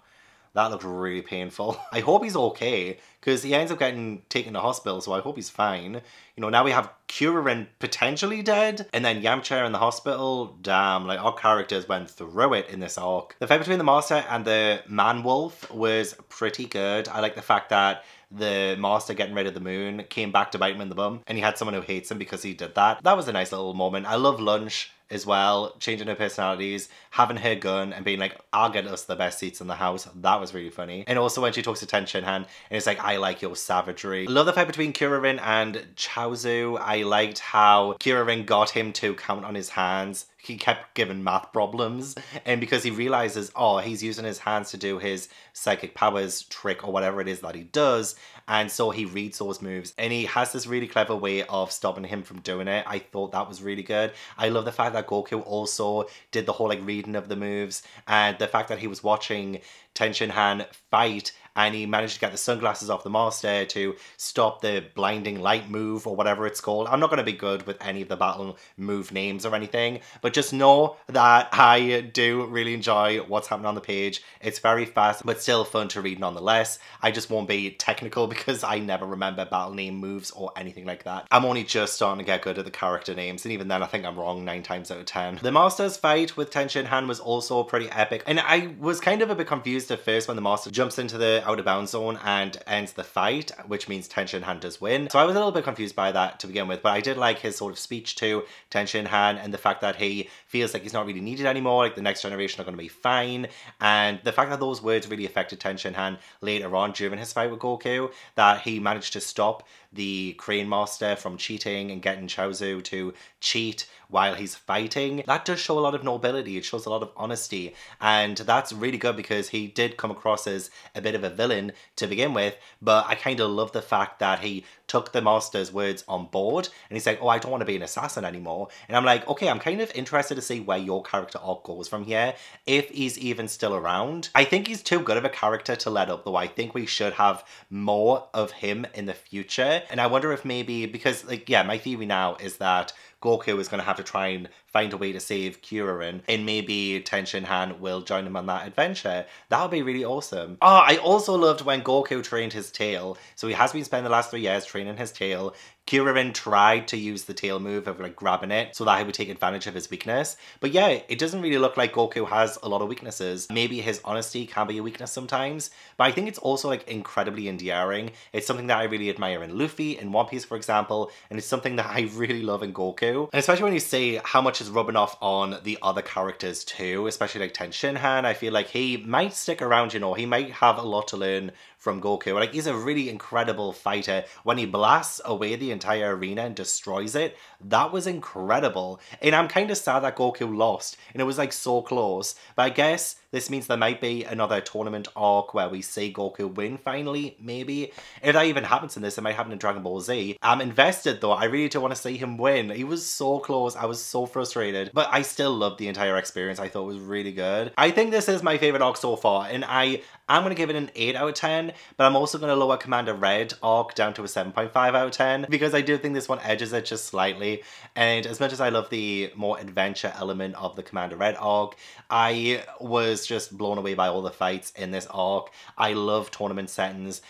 that looked really painful. I hope he's okay because he ends up getting taken to hospital, so I hope he's fine. You know, now we have Kuririn potentially dead, and then Yamcha in the hospital. Damn, like our characters went through it in this arc. The fight between the Master and the Man Wolf was pretty good. I like the fact that the master getting rid of the moon came back to bite him in the bum and he had someone who hates him because he did that. That was a nice little moment. I love Launch as well, changing her personalities, having her gun and being like, I'll get us the best seats in the house. That was really funny. And also when she talks to Tenshinhan and it's like, I like your savagery. Love the fight between Kuririn and Chaozu. I liked how Kuririn got him to count on his hands he kept giving math problems and because he realizes oh he's using his hands to do his psychic powers trick or whatever it is that he does and so he reads those moves. And he has this really clever way of stopping him from doing it. I thought that was really good. I love the fact that goku also did the whole like reading of the moves and the fact that he was watching Tenshinhan fight and he managed to get the sunglasses off the master to stop the blinding light move or whatever it's called. I'm not going to be good with any of the battle move names or anything, but just know that I do really enjoy what's happening on the page. It's very fast, but still fun to read nonetheless. I just won't be technical because I never remember battle name moves or anything like that. I'm only just starting to get good at the character names, and even then I think I'm wrong nine times out of ten. The Master's fight with Tenshinhan was also pretty epic, and I was kind of a bit confused at first when the Master jumps into the out of bounds zone and ends the fight, which means Tenshinhan does win. So I was a little bit confused by that to begin with, but I did like his sort of speech to Tenshinhan and the fact that he feels like he's not really needed anymore, like the next generation are going to be fine, and the fact that those words really affected Tenshinhan later on during his fight with Goku, that he managed to stop the Crane Master from cheating and getting Chaozu to cheat while he's fighting. That does show a lot of nobility, it shows a lot of honesty, and that's really good because he did come across as a bit of a villain to begin with, but I kind of love the fact that he took the master's words on board and he's like, oh, I don't want to be an assassin anymore. And I'm like, okay, I'm kind of interested to see where your character arc goes from here, if he's even still around. I think he's too good of a character to let up, though. I think we should have more of him in the future. And I wonder if maybe, because, like, yeah, my theory now is that Goku is going to have to try and find a way to save Kuririn, and maybe Tenshinhan will join him on that adventure. That would be really awesome. Oh, I also loved when Goku trained his tail. So he has been spending the last three years training his tail. Kuririn tried to use the tail move of like grabbing it so that he would take advantage of his weakness. But yeah, it doesn't really look like Goku has a lot of weaknesses. Maybe his honesty can be a weakness sometimes, but I think it's also like incredibly endearing. It's something that I really admire in Luffy, in One Piece for example, and it's something that I really love in Goku. And especially when you see how much is rubbing off on the other characters too, especially like Tenshinhan, I feel like he might stick around, you know, he might have a lot to learn from Goku. Like he's a really incredible fighter. When he blasts away the entire arena and destroys it, that was incredible. And I'm kind of sad that Goku lost and it was like so close. But I guess this means there might be another tournament arc where we see Goku win finally, maybe. If that even happens in this, it might happen in Dragon Ball Z. I'm invested though. I really do want to see him win. He was so close. I was so frustrated. But I still loved the entire experience. I thought it was really good. I think this is my favorite arc so far. And I I'm going to give it an 8 out of 10, but I'm also going to lower Commander Red arc down to a 7.5 out of 10 because I do think this one edges it just slightly. And as much as I love the more adventure element of the Commander Red arc, I was just blown away by all the fights in this arc. I love tournament settings.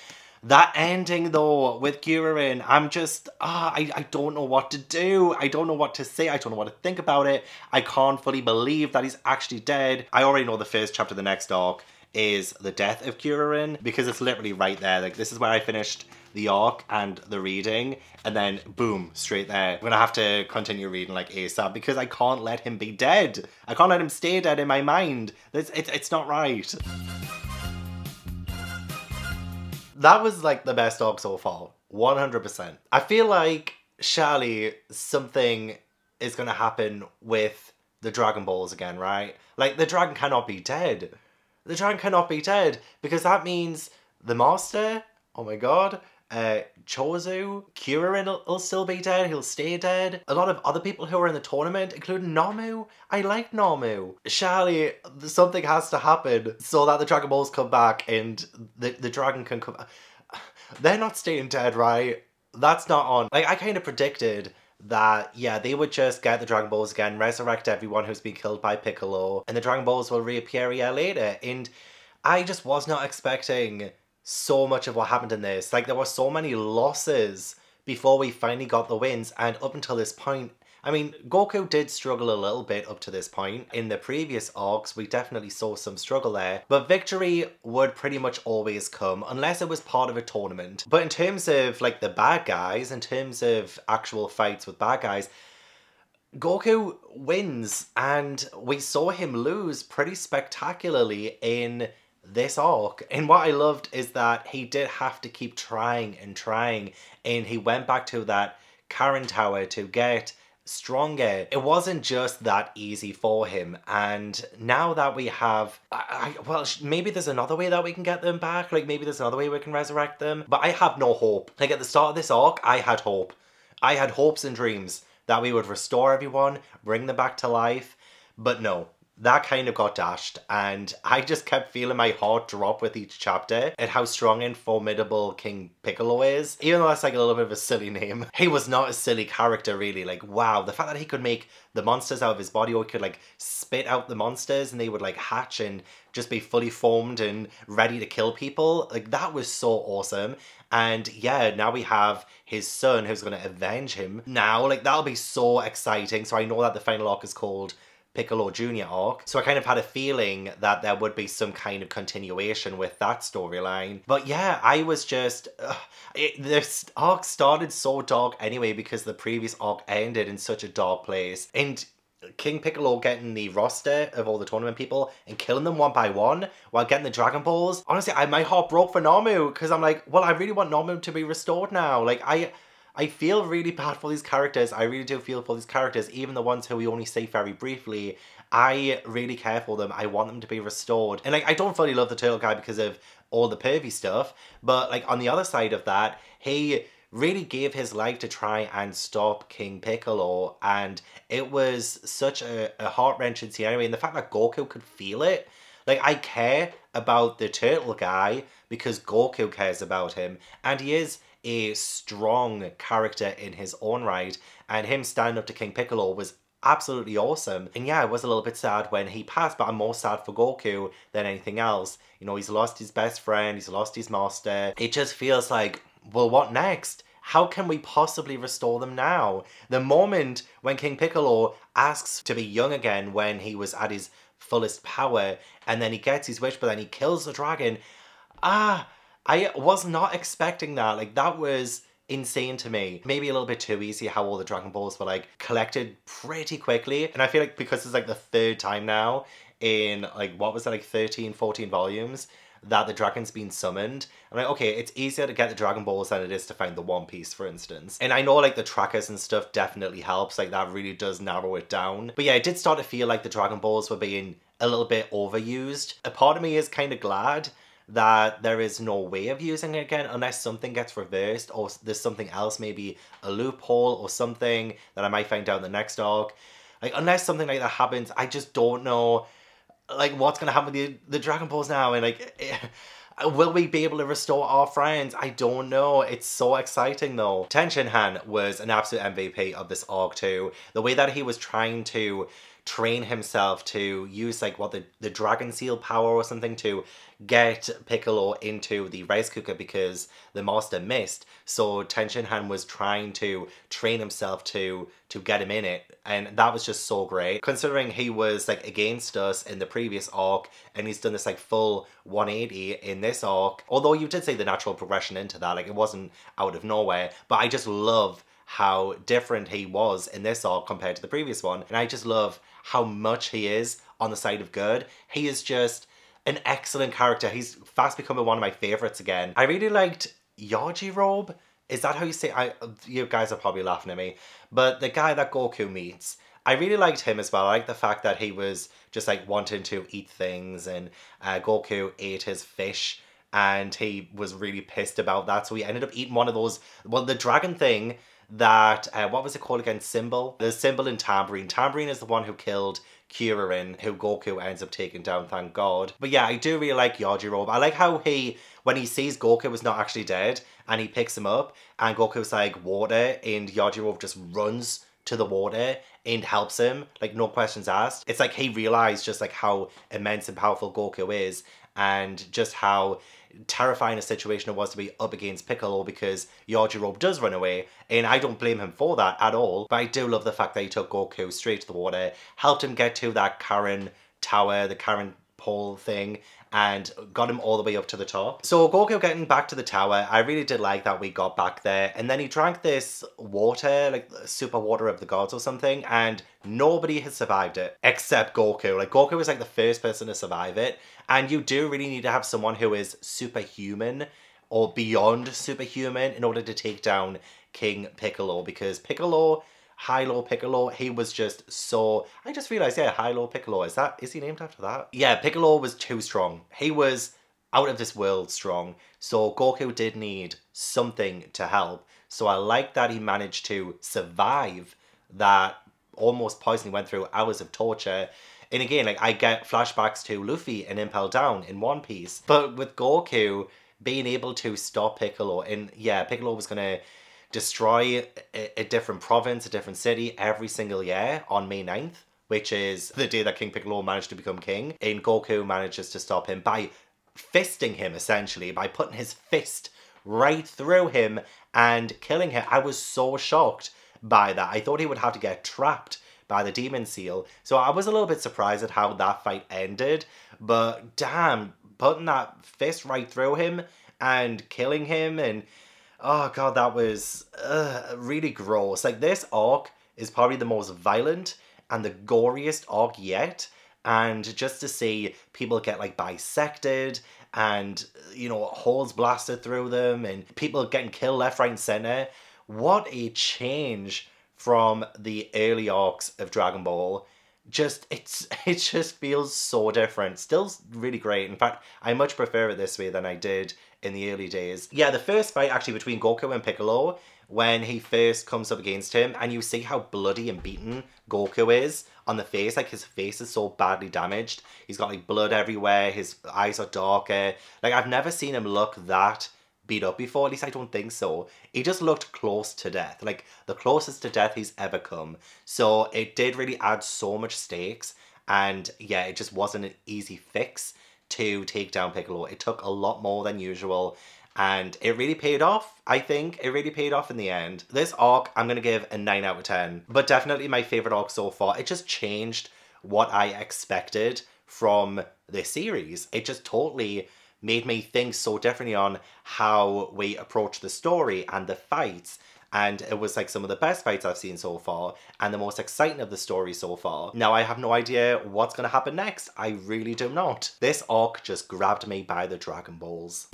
That ending though with Guiron, I'm just ah, I, I don't know what to do. I don't know what to say. I don't know what to think about it. I can't fully believe that he's actually dead. I already know the first chapter of the next arc is the death of Guiron because it's literally right there. Like this is where I finished the arc and the reading and then boom straight there. I'm gonna have to continue reading like asap because i can't let him be dead. I can't let him stay dead in my mind. It's, it's, it's not right. That was like the best arc so far. 100% i feel like Charlie, something is gonna happen with the dragon balls again right? Like the dragon cannot be dead. The dragon cannot be dead because that means the master oh my god uh, Chozo, Kuririn will, will still be dead, he'll stay dead. A lot of other people who are in the tournament, including Nomu. I like Nomu. Charlie, something has to happen so that the Dragon Balls come back and the, the dragon can come. They're not staying dead, right? That's not on. Like, I kind of predicted that yeah they would just get the dragon balls again resurrect everyone who's been killed by piccolo and the dragon balls will reappear a year later and i just was not expecting so much of what happened in this. Like there were so many losses before we finally got the wins, and up until this point, I mean, Goku did struggle a little bit up to this point. In the previous arcs, we definitely saw some struggle there, but victory would pretty much always come unless it was part of a tournament. But in terms of like the bad guys, in terms of actual fights with bad guys, Goku wins and we saw him lose pretty spectacularly in this arc. And what I loved is that he did have to keep trying and trying, and he went back to that Karin Tower to get stronger. It wasn't just that easy for him. And now that we have, I, I, well, maybe there's another way that we can get them back. Like maybe there's another way we can resurrect them. But I have no hope. Like at the start of this arc, I had hope. I had hopes and dreams that we would restore everyone, bring them back to life. But no, that kind of got dashed and I just kept feeling my heart drop with each chapter at how strong and formidable King Piccolo is. Even though that's like a little bit of a silly name. He was not a silly character really. Like wow, the fact that he could make the monsters out of his body or he could like spit out the monsters and they would like hatch and just be fully formed and ready to kill people. Like that was so awesome. And yeah, now we have his son who's going to avenge him. Now, like that'll be so exciting. So I know that the final arc is called Piccolo Jr. arc. So I kind of had a feeling that there would be some kind of continuation with that storyline. But yeah, I was just... Uh, it, this arc started so dark anyway because the previous arc ended in such a dark place. And King Piccolo getting the roster of all the tournament people and killing them one by one while getting the Dragon Balls. Honestly, I my heart broke for Namu because I'm like, well, I really want Namu to be restored now. Like, I I feel really bad for these characters. I really do feel for these characters, even the ones who we only see very briefly. I really care for them. I want them to be restored. And like, I don't fully love the turtle guy because of all the pervy stuff, but like on the other side of that, he really gave his life to try and stop King Piccolo, and it was such a, a heart-wrenching scene anyway, and the fact that Goku could feel it, like, I care about the turtle guy because Goku cares about him, and he is a strong character in his own right, and him standing up to King Piccolo was absolutely awesome. And yeah, I was a little bit sad when he passed, but I'm more sad for Goku than anything else. You know, he's lost his best friend, he's lost his master. It just feels like, well, what next? How can we possibly restore them now? The moment when King Piccolo asks to be young again when he was at his fullest power, and then he gets his wish, but then he kills the dragon. Ah, I was not expecting that. Like, that was insane to me. Maybe a little bit too easy how all the Dragon Balls were like collected pretty quickly. And I feel like because it's like the third time now in like, what was it, like 13, 14 volumes that the dragon's been summoned. I'm like, okay, it's easier to get the Dragon Balls than it is to find the One Piece, for instance. And I know like the trackers and stuff definitely helps, like that really does narrow it down. But yeah, it did start to feel like the Dragon Balls were being a little bit overused. A part of me is kind of glad that there is no way of using it again unless something gets reversed or there's something else, maybe a loophole or something that I might find out in the next arc. Like, unless something like that happens, I just don't know, like, what's going to happen with the, the Dragon Balls now. And, like, eh, will we be able to restore our friends? I don't know. It's so exciting, though. Tenshinhan was an absolute MVP of this arc, too. The way that he was trying to train himself to use like what the, the dragon seal power or something to get Piccolo into the rice cooker because the master missed. So Tenshinhan was trying to train himself to to get him in it. And that was just so great. Considering he was like against us in the previous arc and he's done this like full 180 in this arc. Although you did say the natural progression into that, like it wasn't out of nowhere. But I just love how different he was in this arc compared to the previous one. And I just love how much he is on the side of good. He is just an excellent character. He's fast becoming one of my favorites again. I really liked Yajirobe. Is that how you say? I you guys are probably laughing at me, but the guy that Goku meets, I really liked him as well. I like the fact that he was just like wanting to eat things, and uh, Goku ate his fish, and he was really pissed about that. So he ended up eating one of those. Well, the dragon thing that uh, what was it called again? Cymbal. The Cymbal in Tambourine. Tambourine is the one who killed Kuririn, who Goku ends up taking down, thank God. But yeah, I do really like Yajirobe. I like how he, when he sees Goku was not actually dead, and he picks him up, and Goku's like, water, and Yajirobe just runs to the water and helps him, like no questions asked. It's like he realized just like how immense and powerful Goku is, and just how terrifying a situation it was to be up against Piccolo because Yajirobe does run away, and I don't blame him for that at all. But I do love the fact that he took Goku straight to the water, helped him get to that Karin tower, the Karin pole thing, and got him all the way up to the top. So Goku getting back to the tower, I really did like that we got back there. And then he drank this water, like super water of the gods or something, and nobody has survived it except Goku. Like Goku was like the first person to survive it. And you do really need to have someone who is superhuman or beyond superhuman in order to take down King Piccolo because Piccolo Hilo Piccolo, he was just so I just realized, yeah, Hilo Piccolo, is that is he named after that? Yeah, Piccolo was too strong. He was out of this world strong. So Goku did need something to help. So I like that he managed to survive that almost poison he went through hours of torture. And again, like I get flashbacks to Luffy and Impel Down in One Piece. But with Goku being able to stop Piccolo, and yeah, Piccolo was gonna destroy a, a different province, a different city every single year on May 9th, which is the day that King Piccolo managed to become king. And Goku manages to stop him by fisting him, essentially, by putting his fist right through him and killing him. I was so shocked by that. I thought he would have to get trapped by the demon seal. So I was a little bit surprised at how that fight ended. But damn, putting that fist right through him and killing him and oh god, that was uh, really gross. Like this arc is probably the most violent and the goriest arc yet. And just to see people get like bisected and you know holes blasted through them and people getting killed left, right, and center. What a change from the early arcs of Dragon Ball. Just it's it just feels so different. Still really great. In fact, I much prefer it this way than I did in the early days. Yeah, the first fight actually between Goku and Piccolo, when he first comes up against him, and you see how bloody and beaten Goku is on the face. Like his face is so badly damaged. He's got like blood everywhere. His eyes are darker. Like I've never seen him look that beat up before. At least I don't think so. He just looked close to death. Like the closest to death he's ever come. So it did really add so much stakes. And yeah, it just wasn't an easy fix to take down Piccolo. It took a lot more than usual and it really paid off. I think it really paid off in the end. This arc, I'm going to give a 9 out of 10, but definitely my favorite arc so far. It just changed what I expected from this series. It just totally made me think so differently on how we approach the story and the fights and it was like some of the best fights I've seen so far and the most exciting of the story so far. Now I have no idea what's going to happen next. I really do not. This arc just grabbed me by the Dragon Balls.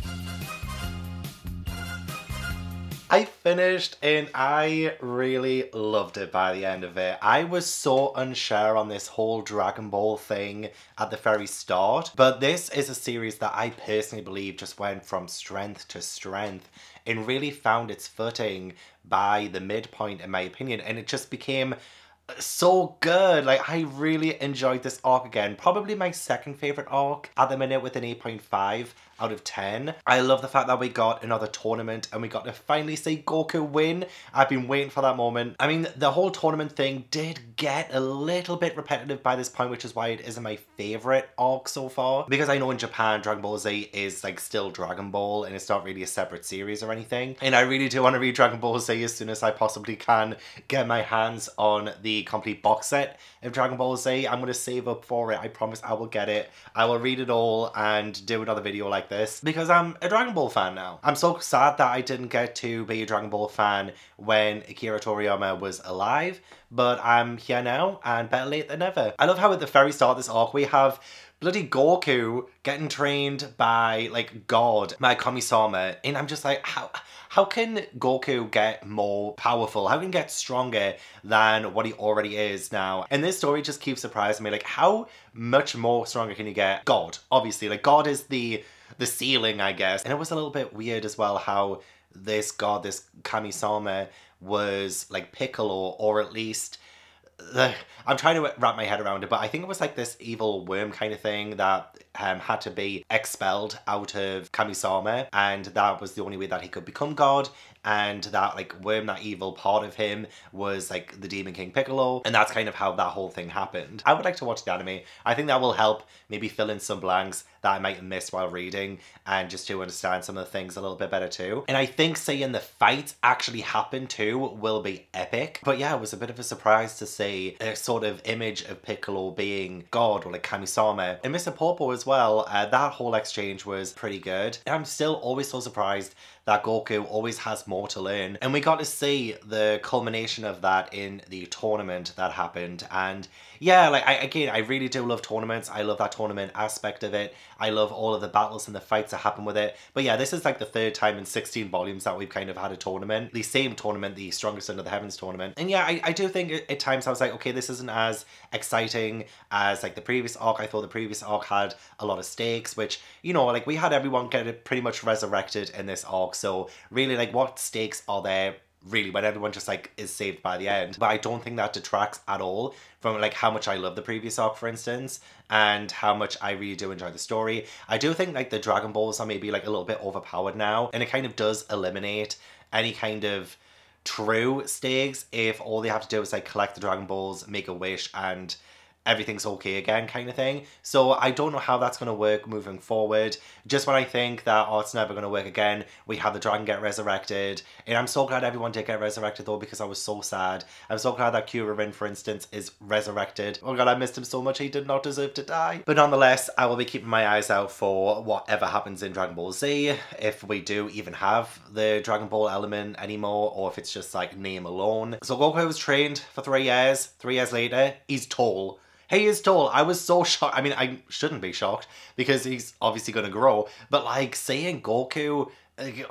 I finished and I really loved it by the end of it. I was so unsure on this whole Dragon Ball thing at the very start, but this is a series that I personally believe just went from strength to strength and really found its footing by the midpoint in my opinion and it just became uh, so good. Like I really enjoyed this arc again. Probably my second favorite arc at the minute with an 8.5 out of 10. I love the fact that we got another tournament and we got to finally see Goku win. I've been waiting for that moment. I mean, the whole tournament thing did get a little bit repetitive by this point, which is why it isn't my favorite arc so far. Because I know in Japan, Dragon Ball Z is like still Dragon Ball and it's not really a separate series or anything. And I really do want to read Dragon Ball Z as soon as I possibly can get my hands on the complete box set of Dragon Ball Z. I'm going to save up for it. I promise I will get it. I will read it all and do another video like this because I'm a Dragon Ball fan now. I'm so sad that I didn't get to be a Dragon Ball fan when Akira Toriyama was alive, but I'm here now and better late than never. I love how at the very start of this arc we have bloody Goku getting trained by like God, my Kami-sama, and I'm just like, how how can Goku get more powerful? How can he get stronger than what he already is now? And this story just keeps surprising me. Like, how much more stronger can you get? God, obviously. Like, God is the the ceiling, I guess. And it was a little bit weird as well how this god, this Kami-sama, was like Piccolo, or at least I'm trying to wrap my head around it, but I think it was like this evil worm kind of thing that um, had to be expelled out of Kami-sama, and that was the only way that he could become God and that like worm, that evil part of him was like the Demon King Piccolo, and that's kind of how that whole thing happened. I would like to watch the anime. I think that will help maybe fill in some blanks that I might have missed while reading and just to understand some of the things a little bit better too. And I think seeing the fight actually happen too will be epic. But yeah, it was a bit of a surprise to see a sort of image of Piccolo being God or like Kami-sama. And Mr. Popo as well, uh, that whole exchange was pretty good. And I'm still always so surprised that Goku always has more to learn. And we got to see the culmination of that in the tournament that happened. And yeah, like I, again, I really do love tournaments. I love that tournament aspect of it. I love all of the battles and the fights that happen with it. But yeah, this is like the third time in 16 volumes that we've kind of had a tournament. The same tournament, the Strongest Under the Heavens tournament. And yeah, I, I do think at times I was like, okay, this isn't as exciting as like the previous arc. I thought the previous arc had a lot of stakes, which, you know, like we had everyone get pretty much resurrected in this arc. So really like what stakes are there really when everyone just like is saved by the end? But i don't think that detracts at all from like how much i love the previous arc for instance and how much i really do enjoy the story. I do think like the dragon balls are maybe like a little bit overpowered now and it kind of does eliminate any kind of true stakes if all they have to do is like collect the dragon balls make a wish and everything's okay again kind of thing. So I don't know how that's going to work moving forward. Just when I think that oh, it's never going to work again, we have the dragon get resurrected. And I'm so glad everyone did get resurrected though because I was so sad. I'm so glad that Kuririn, for instance, is resurrected. Oh god, I missed him so much. He did not deserve to die. But nonetheless, I will be keeping my eyes out for whatever happens in Dragon Ball Z. If we do even have the Dragon Ball element anymore or if it's just like name alone. So Goku was trained for three years. Three years later, he's tall. He is tall. I was so shocked. I mean, I shouldn't be shocked because he's obviously going to grow. But like seeing Goku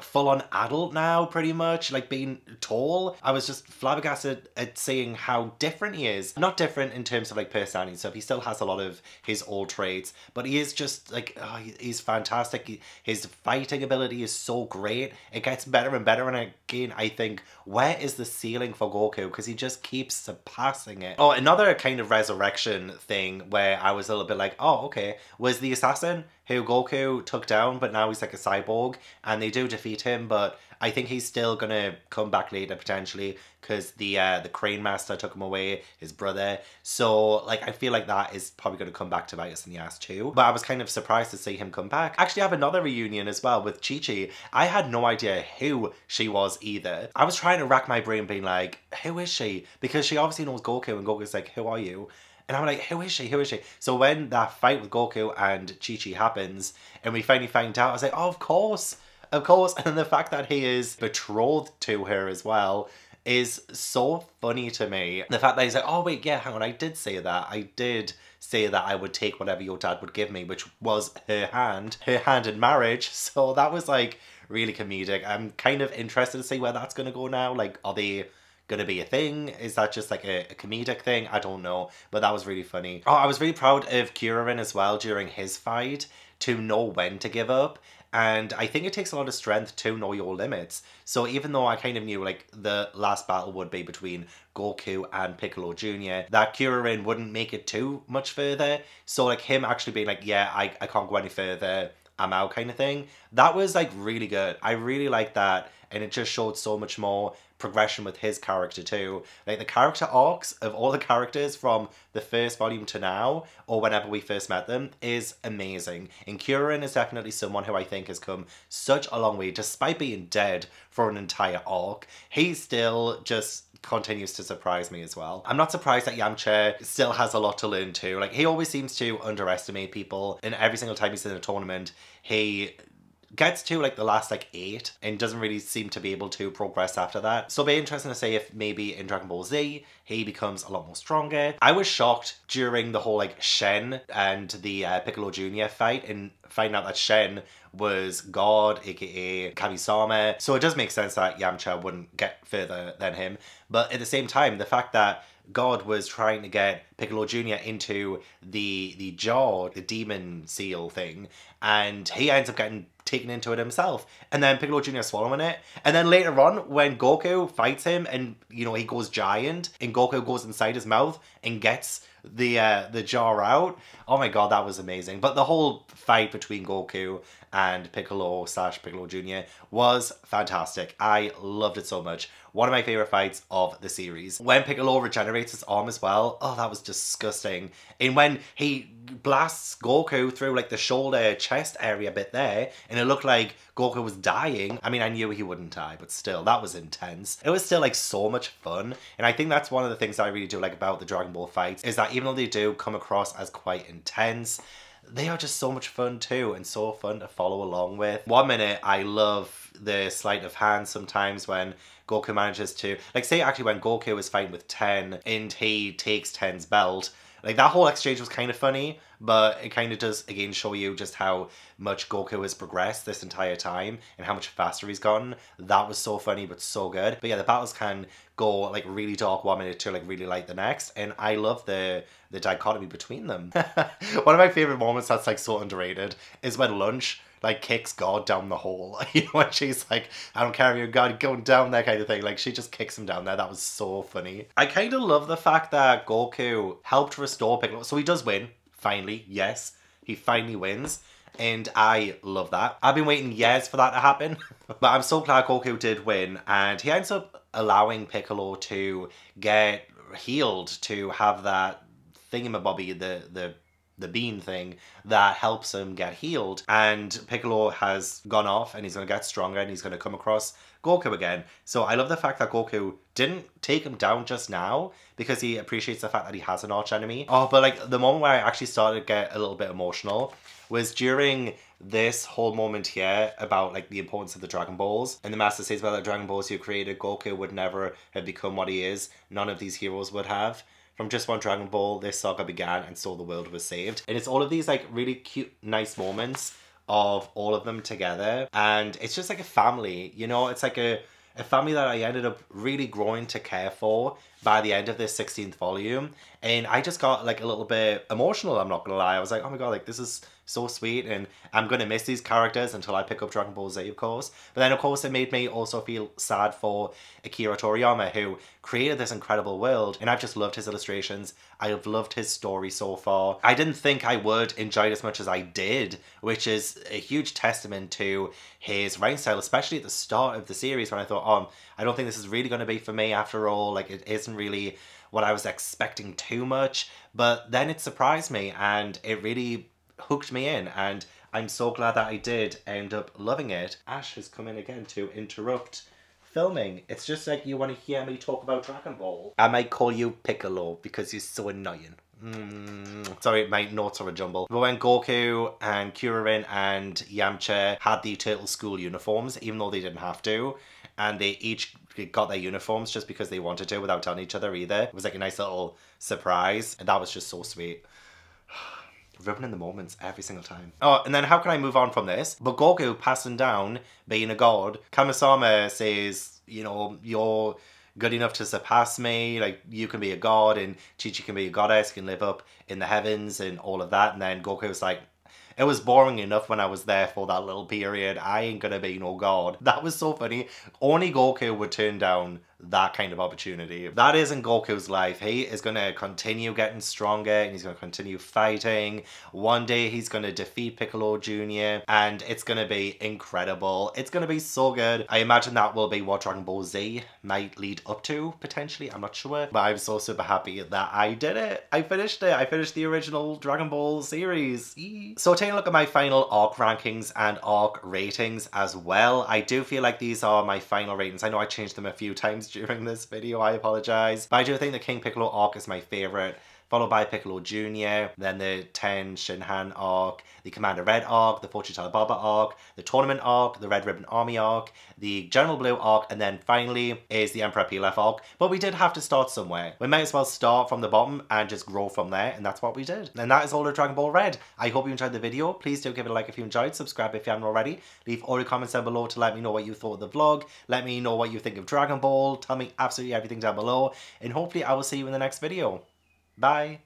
full on adult now, pretty much, like being tall. I was just flabbergasted at seeing how different he is. Not different in terms of like personality and stuff. He still has a lot of his old traits, but he is just like, oh, he's fantastic. His fighting ability is so great. It gets better and better. And again, I think, where is the ceiling for Goku? Because he just keeps surpassing it. Oh, another kind of resurrection thing where I was a little bit like, oh, okay, was the assassin who Goku took down, but now he's like a cyborg, and they do defeat him, but I think he's still gonna come back later potentially because the uh, the Crane Master took him away, his brother. So like I feel like that is probably gonna come back to bite us in the ass too. But I was kind of surprised to see him come back. Actually, I have another reunion as well with Chi Chi. I had no idea who she was either. I was trying to rack my brain, being like, who is she? Because she obviously knows Goku, and Goku's like, who are you? And I'm like, who is she? Who is she? So when that fight with Goku and Chi Chi happens, and we finally find out, I was like, oh, of course of course. And the fact that he is betrothed to her as well is so funny to me. The fact that he's like, oh wait, yeah, hang on, I did say that. I did say that I would take whatever your dad would give me, which was her hand, her hand in marriage. So that was like really comedic. I'm kind of interested to see where that's gonna go now. Like, are they gonna be a thing? Is that just like a, a, comedic thing? I don't know, but that was really funny. Oh, I was really proud of Kuririn as well during his fight to know when to give up And I think it takes a lot of strength to know your limits. So even though I kind of knew like the last battle would be between Goku and Piccolo Jr., that Kuririn wouldn't make it too much further. So like him actually being like, yeah, I, I can't go any further. I'm out kind of thing. That was like really good. I really like that. And it just showed so much more progression with his character too. Like the character arcs of all the characters from the first volume to now, or whenever we first met them, is amazing. And Kuririn is definitely someone who I think has come such a long way, despite being dead for an entire arc. He still just continues to surprise me as well. I'm not surprised that Yamcha still has a lot to learn too. Like he always seems to underestimate people and every single time he's in a tournament, he gets to like the last like eight and doesn't really seem to be able to progress after that. So it'll be interesting to see if maybe in Dragon Ball Z he becomes a lot more stronger. I was shocked during the whole like Shen and the uh, Piccolo Jr. fight and find out that Shen was God, aka Kami-sama. So it does make sense that Yamcha wouldn't get further than him. But at the same time, the fact that God was trying to get Piccolo Jr. into the the jaw, the demon seal thing, and he ends up getting taken into it himself. And then Piccolo Jr. swallowing it. And then later on, when Goku fights him and you know he goes giant and Goku goes inside his mouth and gets the uh, the jar out. Oh my god, that was amazing. But the whole fight between Goku and Piccolo slash Piccolo Jr. was fantastic. I loved it so much. One of my favorite fights of the series. When Piccolo regenerates his arm as well, oh, that was disgusting. And when he blasts Goku through like the shoulder chest area bit there, and it looked like Goku was dying. I mean, I knew he wouldn't die, but still, that was intense. It was still like so much fun. And I think that's one of the things I really do like about the Dragon Ball fights is that even though they do come across as quite intense, they are just so much fun too and so fun to follow along with. One minute I love the sleight of hand sometimes when Goku manages to like say actually when Goku is fighting with Ten and he takes Ten's belt like that whole exchange was kind of funny, but it kind of does again show you just how much Goku has progressed this entire time and how much faster he's gotten. That was so funny but so good. But yeah, the battles can go like really dark one minute to like really light the next, and I love the the dichotomy between them. one of my favorite moments that's like so underrated is when Launch like kicks God down the hole. You know, when she's like, I don't care if you're God going down there kind of thing. Like she just kicks him down there. That was so funny. I kind of love the fact that Goku helped restore Piccolo. So he does win, finally, yes. He finally wins. And I love that. I've been waiting years for that to happen. but I'm so glad Goku did win. And he ends up allowing Piccolo to get healed, to have that thingamabobby, the the the bean thing that helps him get healed. And Piccolo has gone off and he's going to get stronger and he's going to come across Goku again. So I love the fact that Goku didn't take him down just now because he appreciates the fact that he has an arch enemy. Oh, but like the moment where I actually started to get a little bit emotional was during this whole moment here about like the importance of the Dragon Balls. And the Master says about the Dragon Balls you created, Goku would never have become what he is. None of these heroes would have. From just one Dragon Ball, this saga began and so the world was saved. And it's all of these like really cute, nice moments of all of them together. And it's just like a family, you know, it's like a, a family that I ended up really growing to care for by the end of this 16th volume. And I just got like a little bit emotional, I'm not gonna lie. I was like, oh my god, like this is so sweet and I'm gonna miss these characters until I pick up Dragon Ball Z of course. But then of course it made me also feel sad for Akira Toriyama who created this incredible world and I've just loved his illustrations. I have loved his story so far. I didn't think I would enjoy it as much as I did, which is a huge testament to his writing style, especially at the start of the series when I thought, oh, I don't think this is really gonna be for me after all. Like it isn't really what I was expecting too much. But then it surprised me and it really hooked me in and I'm so glad that I did end up loving it. Ash has come in again to interrupt filming. It's just like you want to hear me talk about Dragon Ball. I might call you Piccolo because you're so annoying. Mm. Sorry, my notes are a jumble. But when Goku and Kuririn and Yamcha had the Turtle School uniforms, even though they didn't have to, and they each got their uniforms just because they wanted to without telling each other either. It was like a nice little surprise, and that was just so sweet ruining the moments every single time. Oh, and then how can I move on from this? But Goku passing down, being a god, Kami-sama says, you know, you're good enough to surpass me, like you can be a god and Chi Chi can be a goddess, can live up in the heavens and all of that. And then Goku's like, It was boring enough when I was there for that little period. I ain't gonna be no god. That was so funny. Only Goku would turn down that kind of opportunity. That isn't Goku's life. He is going to continue getting stronger and he's going to continue fighting. One day he's going to defeat Piccolo Jr. and it's going to be incredible. It's going to be so good. I imagine that will be what Dragon Ball Z might lead up to, potentially. I'm not sure. But I'm so super happy that I did it. I finished it. I finished the original Dragon Ball series. So taking a look at my final arc rankings and arc ratings as well, I do feel like these are my final ratings. I know I changed them a few times during this video, I apologize. But I do think the King Piccolo arc is my favorite followed by Piccolo Jr., then the Tenshinhan arc, the Commander read arc, the Fortune Teller Baba arc, the Tournament arc, the Red Ribbon Army arc, the General Blue arc, and then finally is the Emperor Pilaf arc. But we did have to start somewhere. We might as well start from the bottom and just grow from there, and that's what we did. And that is all of Dragon Ball Red. I hope you enjoyed the video. Please do give it a like if you enjoyed, subscribe if you haven't already. Leave all your comments down below to let me know what you thought of the vlog. Let me know what you think of Dragon Ball. Tell me absolutely everything down below. And hopefully I will see you in the next video. Bye.